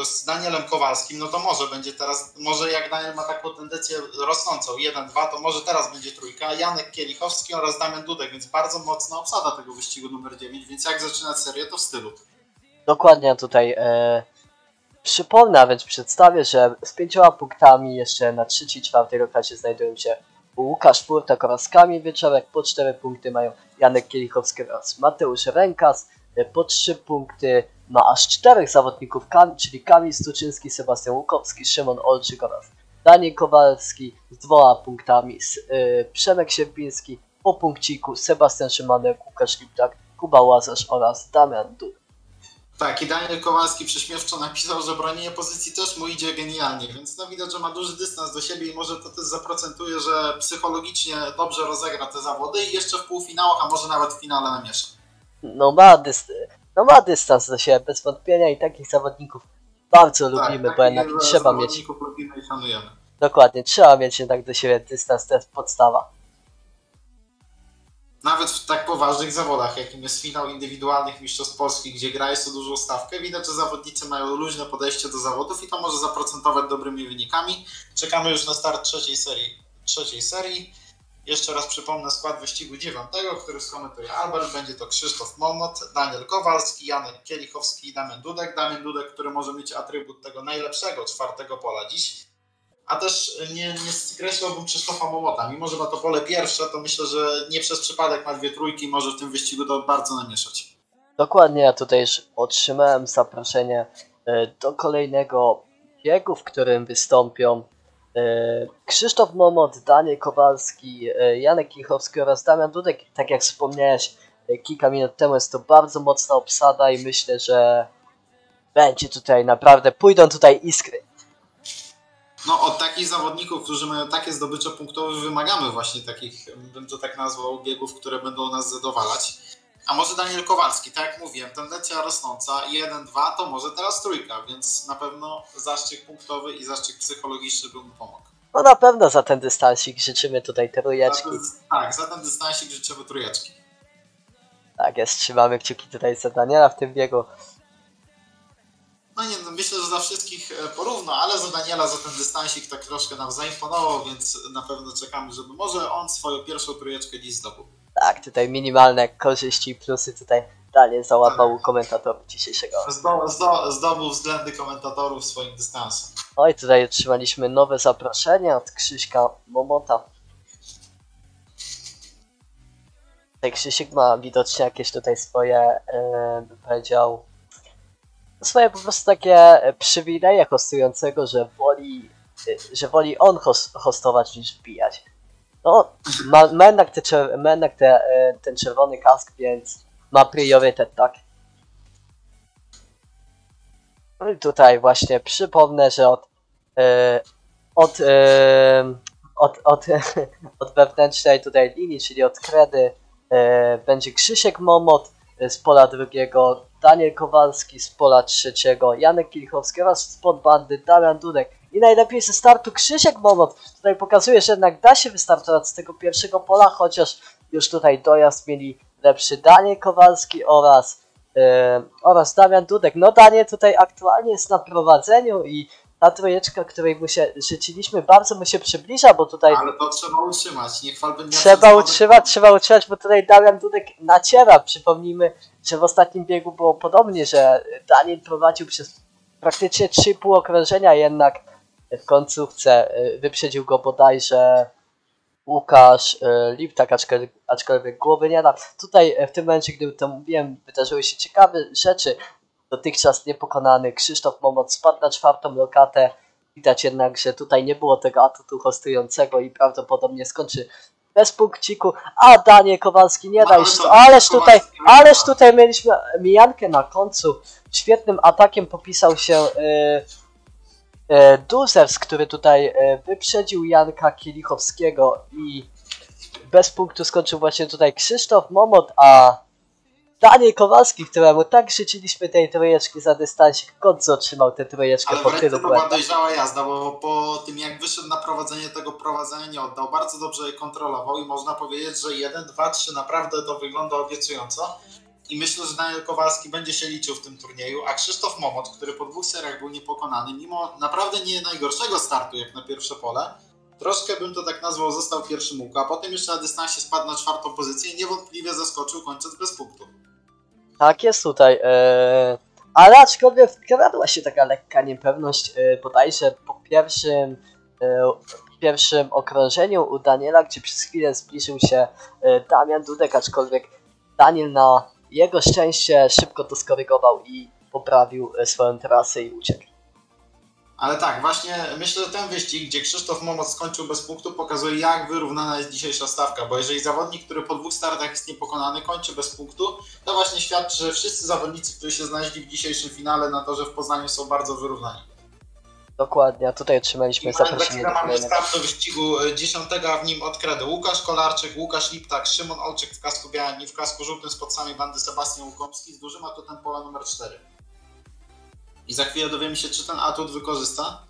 e, z Danielem Kowalskim, no to może będzie teraz, może jak Daniel ma taką tendencję rosnącą, 1-2, to może teraz będzie trójka, Janek Kielichowski oraz Damian Dudek, więc bardzo mocna obsada tego wyścigu numer 9, więc jak zaczynać serię, to w stylu. dokładnie tutaj e, przypomnę, a więc przedstawię, że z pięcioma punktami jeszcze na trzeciej czwartej lokacie znajdują się Łukasz Furtak oraz Kamil Wieczorek, po cztery punkty mają Janek Kielichowski oraz Mateusz Rękas, e, po trzy punkty ma aż czterech zawodników, czyli Kamil Stuczyński, Sebastian Łukowski, Szymon Olczyk oraz Daniel Kowalski z dwoma punktami, e, Przemek Sierpiński, po punkciku Sebastian Szymanek, Łukasz Liptak, Kuba Łazarz oraz Damian Dud. Tak, i Daniel Kowalski prześmiewczo napisał, że bronienie pozycji też mu idzie genialnie, więc no widać, że ma duży dystans do siebie i może to też zaprocentuje, że psychologicznie dobrze rozegra te zawody i jeszcze w półfinałach, a może nawet w finale namiesza. no ma, dyst- no ma dystans do siebie, bez wątpienia i takich zawodników bardzo lubimy, tak, bo jednak trzeba mieć, zawodników lubimy i szanujemy. dokładnie, trzeba mieć jednak do siebie dystans, to jest podstawa. Nawet w tak poważnych zawodach, jakim jest finał indywidualnych Mistrzostw Polski, gdzie gra jest o dużą stawkę, widać, że zawodnicy mają luźne podejście do zawodów i to może zaprocentować dobrymi wynikami. Czekamy już na start trzeciej serii. Trzeciej serii. Jeszcze raz przypomnę skład wyścigu dziewiątego, który skomentuje Albert. Będzie to Krzysztof Momot, Daniel Kowalski, Janek Kielichowski i Damian Dudek. Damian Dudek, który może mieć atrybut tego najlepszego czwartego pola dziś. A też nie, nie skreślałbym Krzysztofa Momota. Mimo, że ma to pole pierwsze, to myślę, że nie przez przypadek ma dwie trójki może w tym wyścigu to bardzo namieszać. Dokładnie, ja tutaj już otrzymałem zaproszenie e, do kolejnego biegu, w którym wystąpią e, Krzysztof Momot, Daniel Kowalski, e, Janek Kichowski oraz Damian Dudek. Tak jak wspomniałeś kilka minut temu, jest to bardzo mocna obsada i myślę, że będzie tutaj naprawdę, pójdą tutaj iskry. No od takich zawodników, którzy mają takie zdobycze punktowe, wymagamy właśnie takich, bym to tak nazwał, biegów, które będą nas zadowalać. A może Daniel Kowalski, tak jak mówiłem, tendencja rosnąca 1-2 to może teraz trójka, więc na pewno zaszczyt punktowy i zaszczyt psychologiczny by mu pomógł. No na pewno za ten dystansik życzymy tutaj trójeczki. Za Tak, za ten dystansik życzymy trójeczki. Tak jest, trzymamy kciuki tutaj za Daniela w tym biegu. No nie, no myślę, że za wszystkich e, porówno, ale za Daniela za ten dystansik tak troszkę nam zaimponował, więc na pewno czekamy, żeby może on swoją pierwszą trójeczkę dziś zdobył. Tak, tutaj minimalne korzyści i plusy tutaj Daniel załapał u komentatorów dzisiejszego. Zdo, zdo, zdobył względy komentatorów swoim dystansem. No i tutaj otrzymaliśmy nowe zaproszenie od Krzyśka Momota. Tutaj Krzysiek ma widocznie jakieś tutaj swoje, e, bym powiedział, swoje po prostu takie e, przywileje hostującego, że woli, e, że woli on hos, hostować niż wbijać. No, ma, ma jednak, te, ma jednak te, e, ten czerwony kask, więc ma priorytet, tak? No i tutaj właśnie przypomnę, że od, e, od, e, od, od, od wewnętrznej tutaj linii, czyli od kredy, e, będzie Krzysiek Momot z pola drugiego, Daniel Kowalski z pola trzeciego, Janek Kilchowski oraz spod bandy Damian Dudek. I najlepiej ze startu Krzysiek Momot. Tutaj pokazuje, że jednak da się wystartować z tego pierwszego pola, chociaż już tutaj dojazd mieli lepszy Daniel Kowalski oraz e, oraz Damian Dudek. No Daniel tutaj aktualnie jest na prowadzeniu i ta trójeczka, której mu się życzyliśmy, bardzo mu się przybliża, bo tutaj Ale to trzeba utrzymać, nie chwalbym dnia trzeba utrzymać, trzeba utrzymać, bo tutaj Damian Dudek naciera. Przypomnijmy, że w ostatnim biegu było podobnie, że Daniel prowadził przez praktycznie 3,5 okrążenia, jednak w końcówce y, wyprzedził go bodajże Łukasz y, Liptak, aczkolwiek, aczkolwiek głowy nie da. Tutaj y, w tym momencie, gdy to mówiłem, wydarzyły się ciekawe rzeczy. Dotychczas niepokonany Krzysztof Momot spadł na czwartą lokatę. Widać jednak, że tutaj nie było tego atutu hostującego i prawdopodobnie skończy bez punkciku. A Daniel Kowalski nie da Ale iść. to Ależ tutaj, ależ tutaj mieliśmy mijankę na końcu. Świetnym atakiem popisał się y, y, Duzers, który tutaj y, wyprzedził Janka Kielichowskiego i bez punktu skończył właśnie tutaj Krzysztof Momot, a Daniel Kowalski, któremu tak życzyliśmy tej trójeczki za dystansik, w końcu otrzymał tę trójeczkę Ale po tylu to była błędach. dojrzała jazda, bo po tym jak wyszedł na prowadzenie tego prowadzenia nie oddał, bardzo dobrze je kontrolował i można powiedzieć, że 1, 2, 3 naprawdę to wygląda obiecująco. I myślę, że Daniel Kowalski będzie się liczył w tym turnieju, a Krzysztof Momot, który po dwóch seriach był niepokonany, mimo naprawdę nie najgorszego startu jak na pierwsze pole, troszkę bym to tak nazwał, został pierwszym łuku, a potem jeszcze na dystansie spadł na czwartą pozycję i niewątpliwie zaskoczył kończąc bez punktu. Tak jest tutaj. E, ale aczkolwiek wkradła się taka lekka niepewność e, bodajże po pierwszym, e, pierwszym okrążeniu u Daniela, gdzie przez chwilę zbliżył się e, Damian Dudek, aczkolwiek Daniel na jego szczęście szybko to skorygował i poprawił e, swoją trasę i uciekł. Ale tak, właśnie myślę, że ten wyścig, gdzie Krzysztof Momot skończył bez punktu, pokazuje jak wyrównana jest dzisiejsza stawka, bo jeżeli zawodnik, który po dwóch startach jest niepokonany, kończy bez punktu, to właśnie świadczy, że wszyscy zawodnicy, którzy się znaleźli w dzisiejszym finale na torze w Poznaniu są bardzo wyrównani. Dokładnie, a tutaj otrzymaliśmy I zaproszenie do mamy start do wyścigu e, 10, a w nim od kredy Łukasz Kolarczyk, Łukasz Liptak, Szymon Olczyk w kasku białym i w kasku żółtym z podstami bandy Sebastian Łukomski z dużym atutem pola numer 4. I za chwilę dowiemy się, czy ten atut wykorzysta.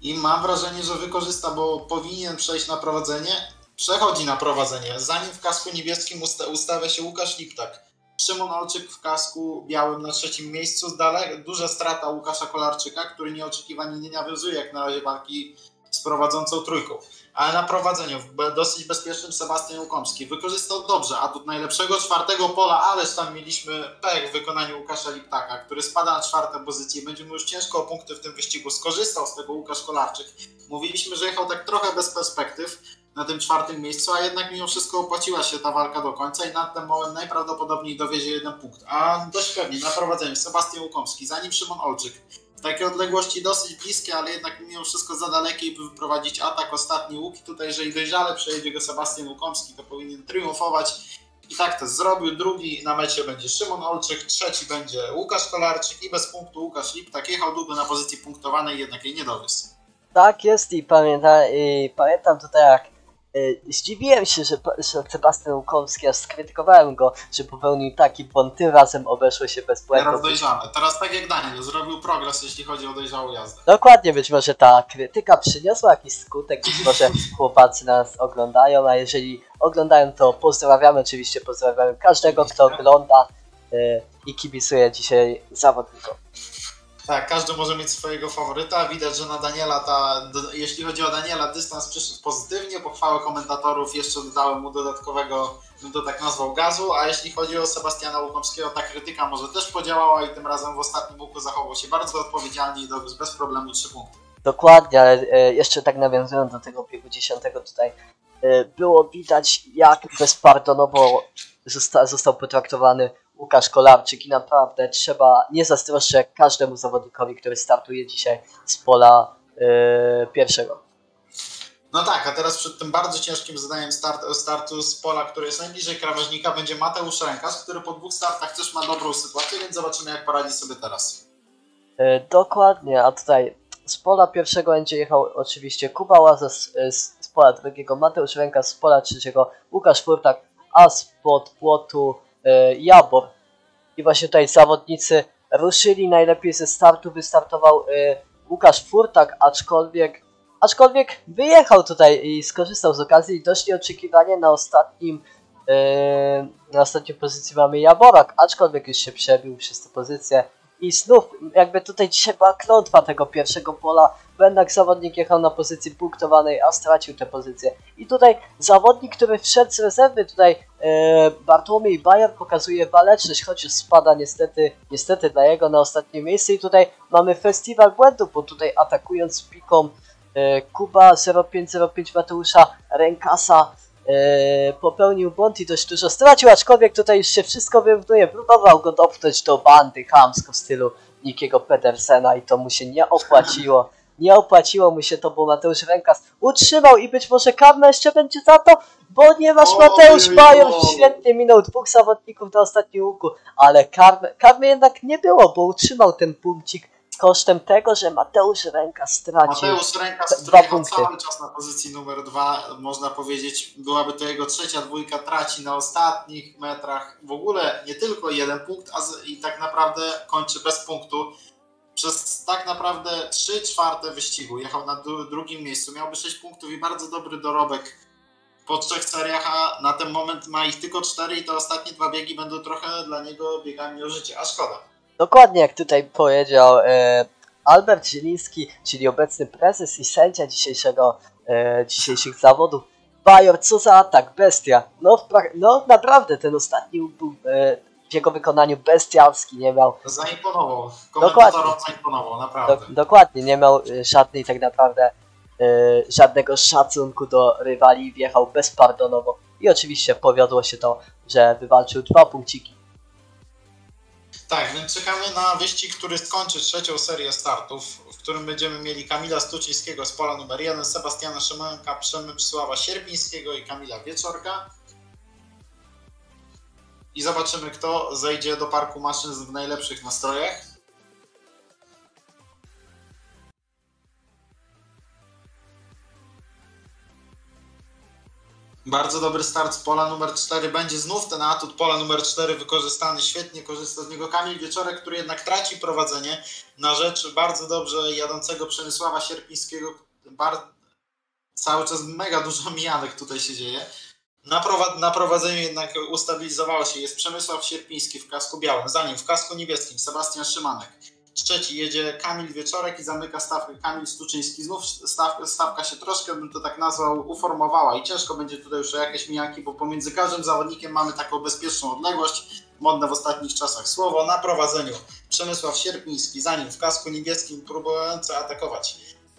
i mam wrażenie, że wykorzysta, bo powinien przejść na prowadzenie. Przechodzi na prowadzenie. Zanim w kasku niebieskim usta ustawia się Łukasz Liptak. Szymon Olczyk w kasku białym na trzecim miejscu. Dalej duża strata Łukasza Kolarczyka, który nieoczekiwanie nie nawiązuje jak na razie walki z prowadzącą trójką. Ale na prowadzeniu w dosyć bezpiecznym Sebastian Łukomski wykorzystał dobrze atut najlepszego czwartego pola, ależ tam mieliśmy pech w wykonaniu Łukasza Liptaka, który spada na czwartą pozycję. Będzie mu już ciężko o punkty w tym wyścigu. Skorzystał z tego Łukasz Kolarczyk. Mówiliśmy, że jechał tak trochę bez perspektyw na tym czwartym miejscu, a jednak mimo wszystko opłaciła się ta walka do końca i na ten moment najprawdopodobniej dowiezie jeden punkt. A dość pewnie na prowadzeniu Sebastian Łukomski, zanim Szymon Olczyk. W takiej odległości dosyć bliskie, ale jednak mimo wszystko za dalekiej, by wyprowadzić atak, ostatni łuk. I tutaj, jeżeli dojrzale przejedzie go Sebastian Łukomski, to powinien triumfować. I tak to zrobił. Drugi na mecie będzie Szymon Olczyk, trzeci będzie Łukasz Kolarczyk i bez punktu Łukasz Liptak. Jechał długo na pozycji punktowanej, jednak jej nie dowiózł. Tak jest i pamiętam, i pamiętam tutaj jak zdziwiłem się, że, że Sebastian Łukomski, aż skrytykowałem go, że popełnił taki błąd, tym razem obeszło się bez błędu. Teraz dojrzane. Teraz tak jak Daniel, zrobił progres, jeśli chodzi o dojrzałą jazdę. Dokładnie, być może ta krytyka przyniosła jakiś skutek, być może chłopacy nas oglądają, a jeżeli oglądają, to pozdrawiamy, oczywiście pozdrawiamy każdego, kto ogląda y, i kibicuje dzisiaj zawodnikom. Tak, każdy może mieć swojego faworyta. Widać, że na Daniela ta, jeśli chodzi o Daniela, dystans przyszedł pozytywnie. Pochwały komentatorów jeszcze dodałem mu dodatkowego, bym to tak nazwał, gazu. A jeśli chodzi o Sebastiana Łukomskiego, ta krytyka może też podziałała i tym razem w ostatnim łuku zachował się bardzo odpowiedzialnie i dobył bez problemu 3 punkty. Dokładnie, ale e, jeszcze tak nawiązując do tego biegu dziesiątego tutaj, e, było widać jak bezpardonowo zosta, został potraktowany Łukasz Kolarczyk i naprawdę trzeba nie zazdroszczę każdemu zawodnikowi, który startuje dzisiaj z pola e, pierwszego. No tak, a teraz przed tym bardzo ciężkim zadaniem start, startu z pola, który jest najbliżej krawężnika, będzie Mateusz Rękas, który po dwóch startach też ma dobrą sytuację, więc zobaczymy jak poradzi sobie teraz. E, Dokładnie, a tutaj z pola pierwszego będzie jechał oczywiście Kuba Łaza, z, z, z pola drugiego Mateusz Ręka, z pola trzeciego Łukasz Furtak, a spod płotu e, Jabor. I właśnie tutaj zawodnicy ruszyli najlepiej ze startu, wystartował e, Łukasz Furtak, aczkolwiek, aczkolwiek wyjechał tutaj i skorzystał z okazji i dość nieoczekiwanie na ostatnim e, na ostatniej pozycji mamy Jaborak, aczkolwiek już się przebił przez tę pozycję i znów jakby tutaj dzisiaj była klątwa tego pierwszego pola, jednak zawodnik jechał na pozycji punktowanej, a stracił tę pozycję. I tutaj zawodnik, który wszedł z rezerwy, tutaj e, Bartłomiej Bayer pokazuje waleczność, chociaż spada niestety, niestety dla jego na ostatnie miejsce i tutaj mamy festiwal błędów, bo tutaj atakując piką e, Kuba 0505 Mateusza Rękasa e, popełnił błąd i dość dużo stracił, aczkolwiek tutaj już się wszystko wyrównuje. Próbował go dopchnąć do bandy chamsko w stylu Nikiego Pedersena i to mu się nie opłaciło. Nie opłaciło mu się to, bo Mateusz Rękas utrzymał i być może karma jeszcze będzie za to, bo ponieważ Mateusz oj. świetnie minął dwóch zawodników na ostatnim łuku, ale karmy, karmy jednak nie było, bo utrzymał ten punkcik kosztem tego, że Mateusz Rękas stracił. Mateusz który dwa punkty. cały czas na pozycji numer dwa, można powiedzieć, byłaby to jego trzecia dwójka, traci na ostatnich metrach w ogóle nie tylko jeden punkt, a z, i tak naprawdę kończy bez punktu. Przez tak naprawdę 3 czwarte wyścigu jechał na dru- drugim miejscu, miałby 6 punktów i bardzo dobry dorobek po trzech seriach, a na ten moment ma ich tylko 4 i te ostatnie dwa biegi będą trochę dla niego biegami o życie, a szkoda. Dokładnie jak tutaj powiedział e, Albert Zieliński, czyli obecny prezes i sędzia dzisiejszego, e, dzisiejszych zawodów. Bajor, co za atak, bestia. No, no naprawdę ten ostatni był e, w jego wykonaniu bestialski, nie miał Zaimponował, Dokładnie. komentatorom zaimponował, do, naprawdę. dokładnie, nie miał e, żadnej tak naprawdę e, żadnego szacunku do rywali, wjechał bezpardonowo i oczywiście powiodło się to, że wywalczył dwa punkciki. Tak, więc czekamy na wyścig, który skończy trzecią serię startów, w którym będziemy mieli Kamila Stucińskiego z pola numer 1, Sebastiana Szymanka, Przemysława Sierpińskiego i Kamila Wieczorka. I zobaczymy, kto zejdzie do parku maszyn w najlepszych nastrojach. Bardzo dobry start z pola numer 4. Będzie znów ten atut pola numer 4 wykorzystany. Świetnie korzysta z niego Kamil Wieczorek, który jednak traci prowadzenie na rzecz bardzo dobrze jadącego Przemysława Sierpińskiego. Bar... Cały czas mega dużo mijanek tutaj się dzieje. Na, prowa- na prowadzeniu jednak ustabilizowało się. Jest Przemysław Sierpiński w kasku białym. Za nim w kasku niebieskim Sebastian Szymanek. Trzeci jedzie Kamil Wieczorek i zamyka stawkę Kamil Stuczyński. Znów stawka, stawka się troszkę, bym to tak nazwał, uformowała i ciężko będzie tutaj już o jakieś mijaki, bo pomiędzy każdym zawodnikiem mamy taką bezpieczną odległość. Modne w ostatnich czasach słowo. Na prowadzeniu Przemysław Sierpiński, za nim w kasku niebieskim próbujący atakować.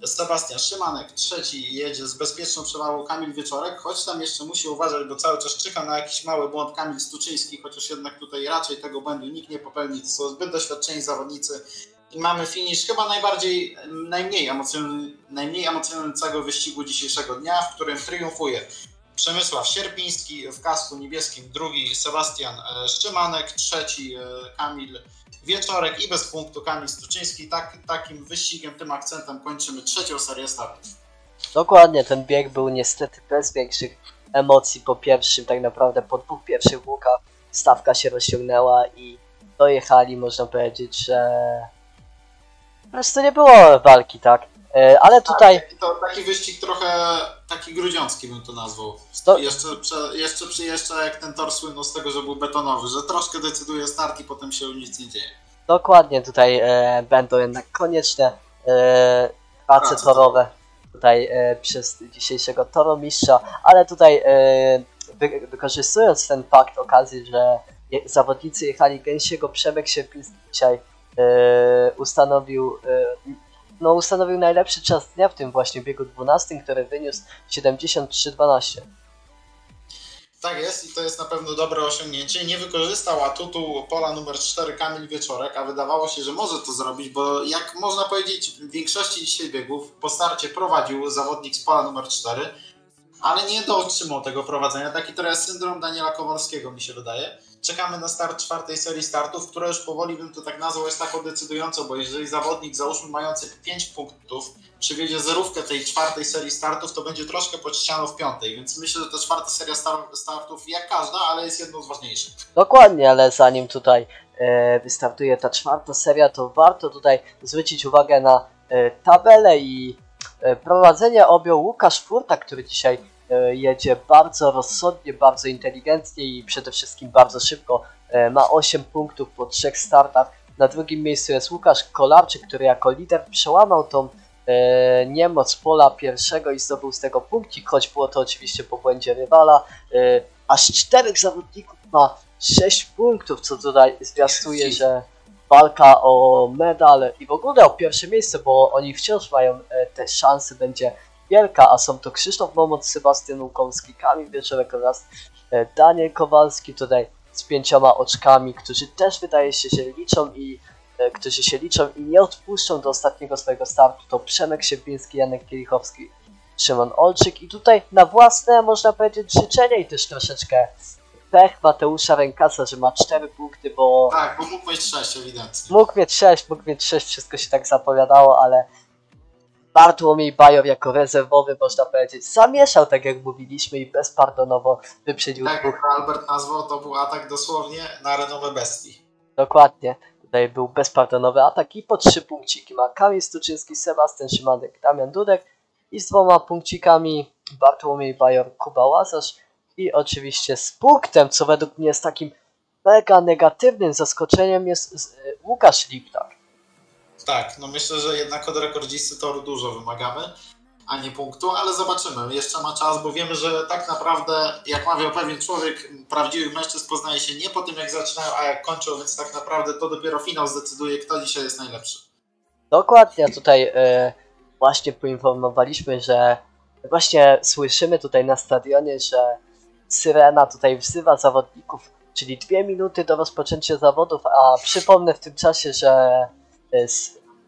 Sebastian Szymanek, trzeci jedzie z bezpieczną przewagą Kamil Wieczorek, choć tam jeszcze musi uważać, bo cały czas czyha na jakiś mały błąd Kamil Stuczyński, chociaż jednak tutaj raczej tego błędu nikt nie popełni, to są zbyt doświadczeni zawodnicy. I mamy finish chyba najbardziej, najmniej, emocjon, najmniej emocjonującego wyścigu dzisiejszego dnia, w którym triumfuje Przemysław Sierpiński w kasku niebieskim, drugi Sebastian e, Szczymanek, trzeci e, Kamil Wieczorek i bez punktu Kamil Stuczyński. Tak, takim wyścigiem, tym akcentem kończymy trzecią serię startów. Dokładnie, ten bieg był niestety bez większych emocji po pierwszym, tak naprawdę po dwóch pierwszych łukach stawka się rozciągnęła i dojechali, można powiedzieć, że... Zresztą nie było walki, tak? E, Ale tutaj... Tak, to taki wyścig trochę taki grudziącki bym to nazwał. To- Jeszcze, jeszcze przyjeżdża jak ten tor słynął z tego, że był betonowy, że troszkę decyduje start i potem się nic nie dzieje. Dokładnie, tutaj e, będą jednak konieczne e, prace Prace torowe tutaj e, przez dzisiejszego toromistrza, ale tutaj e, wy, wykorzystując ten fakt, okazji, że je, zawodnicy jechali gęsiego, Przemek Sierpiński dzisiaj e, ustanowił e, no, ustanowił najlepszy czas dnia w tym właśnie biegu 12, który wyniósł 73.12. Tak jest i to jest na pewno dobre osiągnięcie. Nie wykorzystał atutu pola numer 4 Kamil Wieczorek, a wydawało się, że może to zrobić, bo jak można powiedzieć w większości dzisiaj biegów po starcie prowadził zawodnik z pola numer 4, ale nie dotrzymał tego prowadzenia. Taki trochę syndrom Daniela Kowalskiego mi się wydaje. Czekamy na start czwartej serii startów, która już powoli bym to tak nazwał jest taką decydującą, bo jeżeli zawodnik załóżmy mający 5 punktów przywiezie zerówkę tej czwartej serii startów, to będzie troszkę pod ścianą w piątej, więc myślę, że ta czwarta seria star- startów jak każda, ale jest jedną z ważniejszych. Dokładnie, ale zanim tutaj e, wystartuje ta czwarta seria, to warto tutaj zwrócić uwagę na e, tabelę i e, prowadzenie objął Łukasz Furta, który dzisiaj jedzie bardzo rozsądnie, bardzo inteligentnie i przede wszystkim bardzo szybko. E, ma 8 punktów po trzech startach. Na drugim miejscu jest Łukasz Kolarczyk, który jako lider przełamał tą e, niemoc pola pierwszego i zdobył z tego punkcik, choć było to oczywiście po błędzie rywala. E, aż czterech zawodników ma 6 punktów, co tutaj zwiastuje, że walka o medal i w ogóle o pierwsze miejsce, bo oni wciąż mają e, te szanse, będzie wielka, a są to Krzysztof Momoc, Sebastian Łukomski, Kamil Wieczorek oraz e, Daniel Kowalski tutaj z pięcioma oczkami, którzy też wydaje się, że liczą i e, którzy się liczą i nie odpuszczą do ostatniego swojego startu, to Przemek Sierpiński, Janek Kielichowski, Szymon Olczyk i tutaj na własne, można powiedzieć, życzenie i też troszeczkę pech Mateusza Rękasa, że ma 4 punkty, bo Tak, bo mógł mieć 6 ewidentnie. mógł mieć 6, mógł mieć 6, wszystko się tak zapowiadało, ale Bartłomiej Bajor jako rezerwowy, można powiedzieć, zamieszał, tak jak mówiliśmy i bezpardonowo wyprzedził Tak dwóch jak Albert nazwał, to był atak dosłownie na renomę bestii. Dokładnie. Tutaj był bezpardonowy atak i po trzy punkciki ma Kamil Stuczyński, Sebastian Szymanek, Damian Dudek i z dwoma punkcikami Bartłomiej Bajor, Kuba Łazarz i oczywiście z punktem, co według mnie jest takim mega negatywnym zaskoczeniem jest y, Łukasz Liptak. Tak, no myślę, że jednak od rekordzisty toru dużo wymagamy, a nie punktu, ale zobaczymy. Jeszcze ma czas, bo wiemy, że tak naprawdę, jak mawiał pewien człowiek, prawdziwych mężczyzn poznaje się nie po tym, jak zaczynają, a jak kończą, więc tak naprawdę to dopiero finał zdecyduje, kto dzisiaj jest najlepszy. Dokładnie, tutaj e, właśnie poinformowaliśmy, że właśnie słyszymy tutaj na stadionie, że Syrena tutaj wzywa zawodników, czyli dwie minuty do rozpoczęcia zawodów, a przypomnę w tym czasie, że,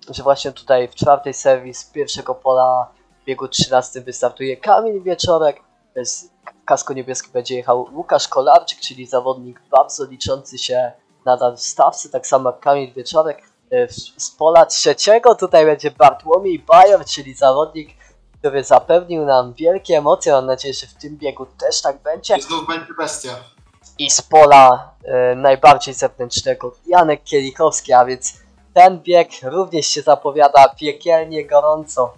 że właśnie tutaj w czwartej serii z pierwszego pola w biegu 13 wystartuje Kamil Wieczorek, z kasko niebieskim będzie jechał Łukasz Kolarczyk, czyli zawodnik bardzo liczący się nadal w stawce, tak samo jak Kamil Wieczorek, E, z pola trzeciego tutaj będzie Bartłomiej Bajor, czyli zawodnik który zapewnił nam wielkie emocje. Mam nadzieję, że w tym biegu też tak będzie. I znów będzie bestia. I z pola e, najbardziej zewnętrznego Janek Kielikowski, a więc ten bieg również się zapowiada piekielnie gorąco.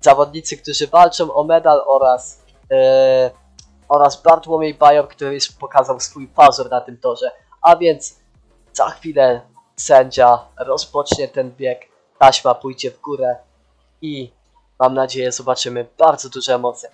Zawodnicy, którzy walczą o medal oraz e, oraz Bartłomiej Bajor, który już pokazał swój pazur na tym torze. A więc za chwilę sędzia rozpocznie ten bieg, taśma pójdzie w górę i mam nadzieję zobaczymy bardzo duże emocje.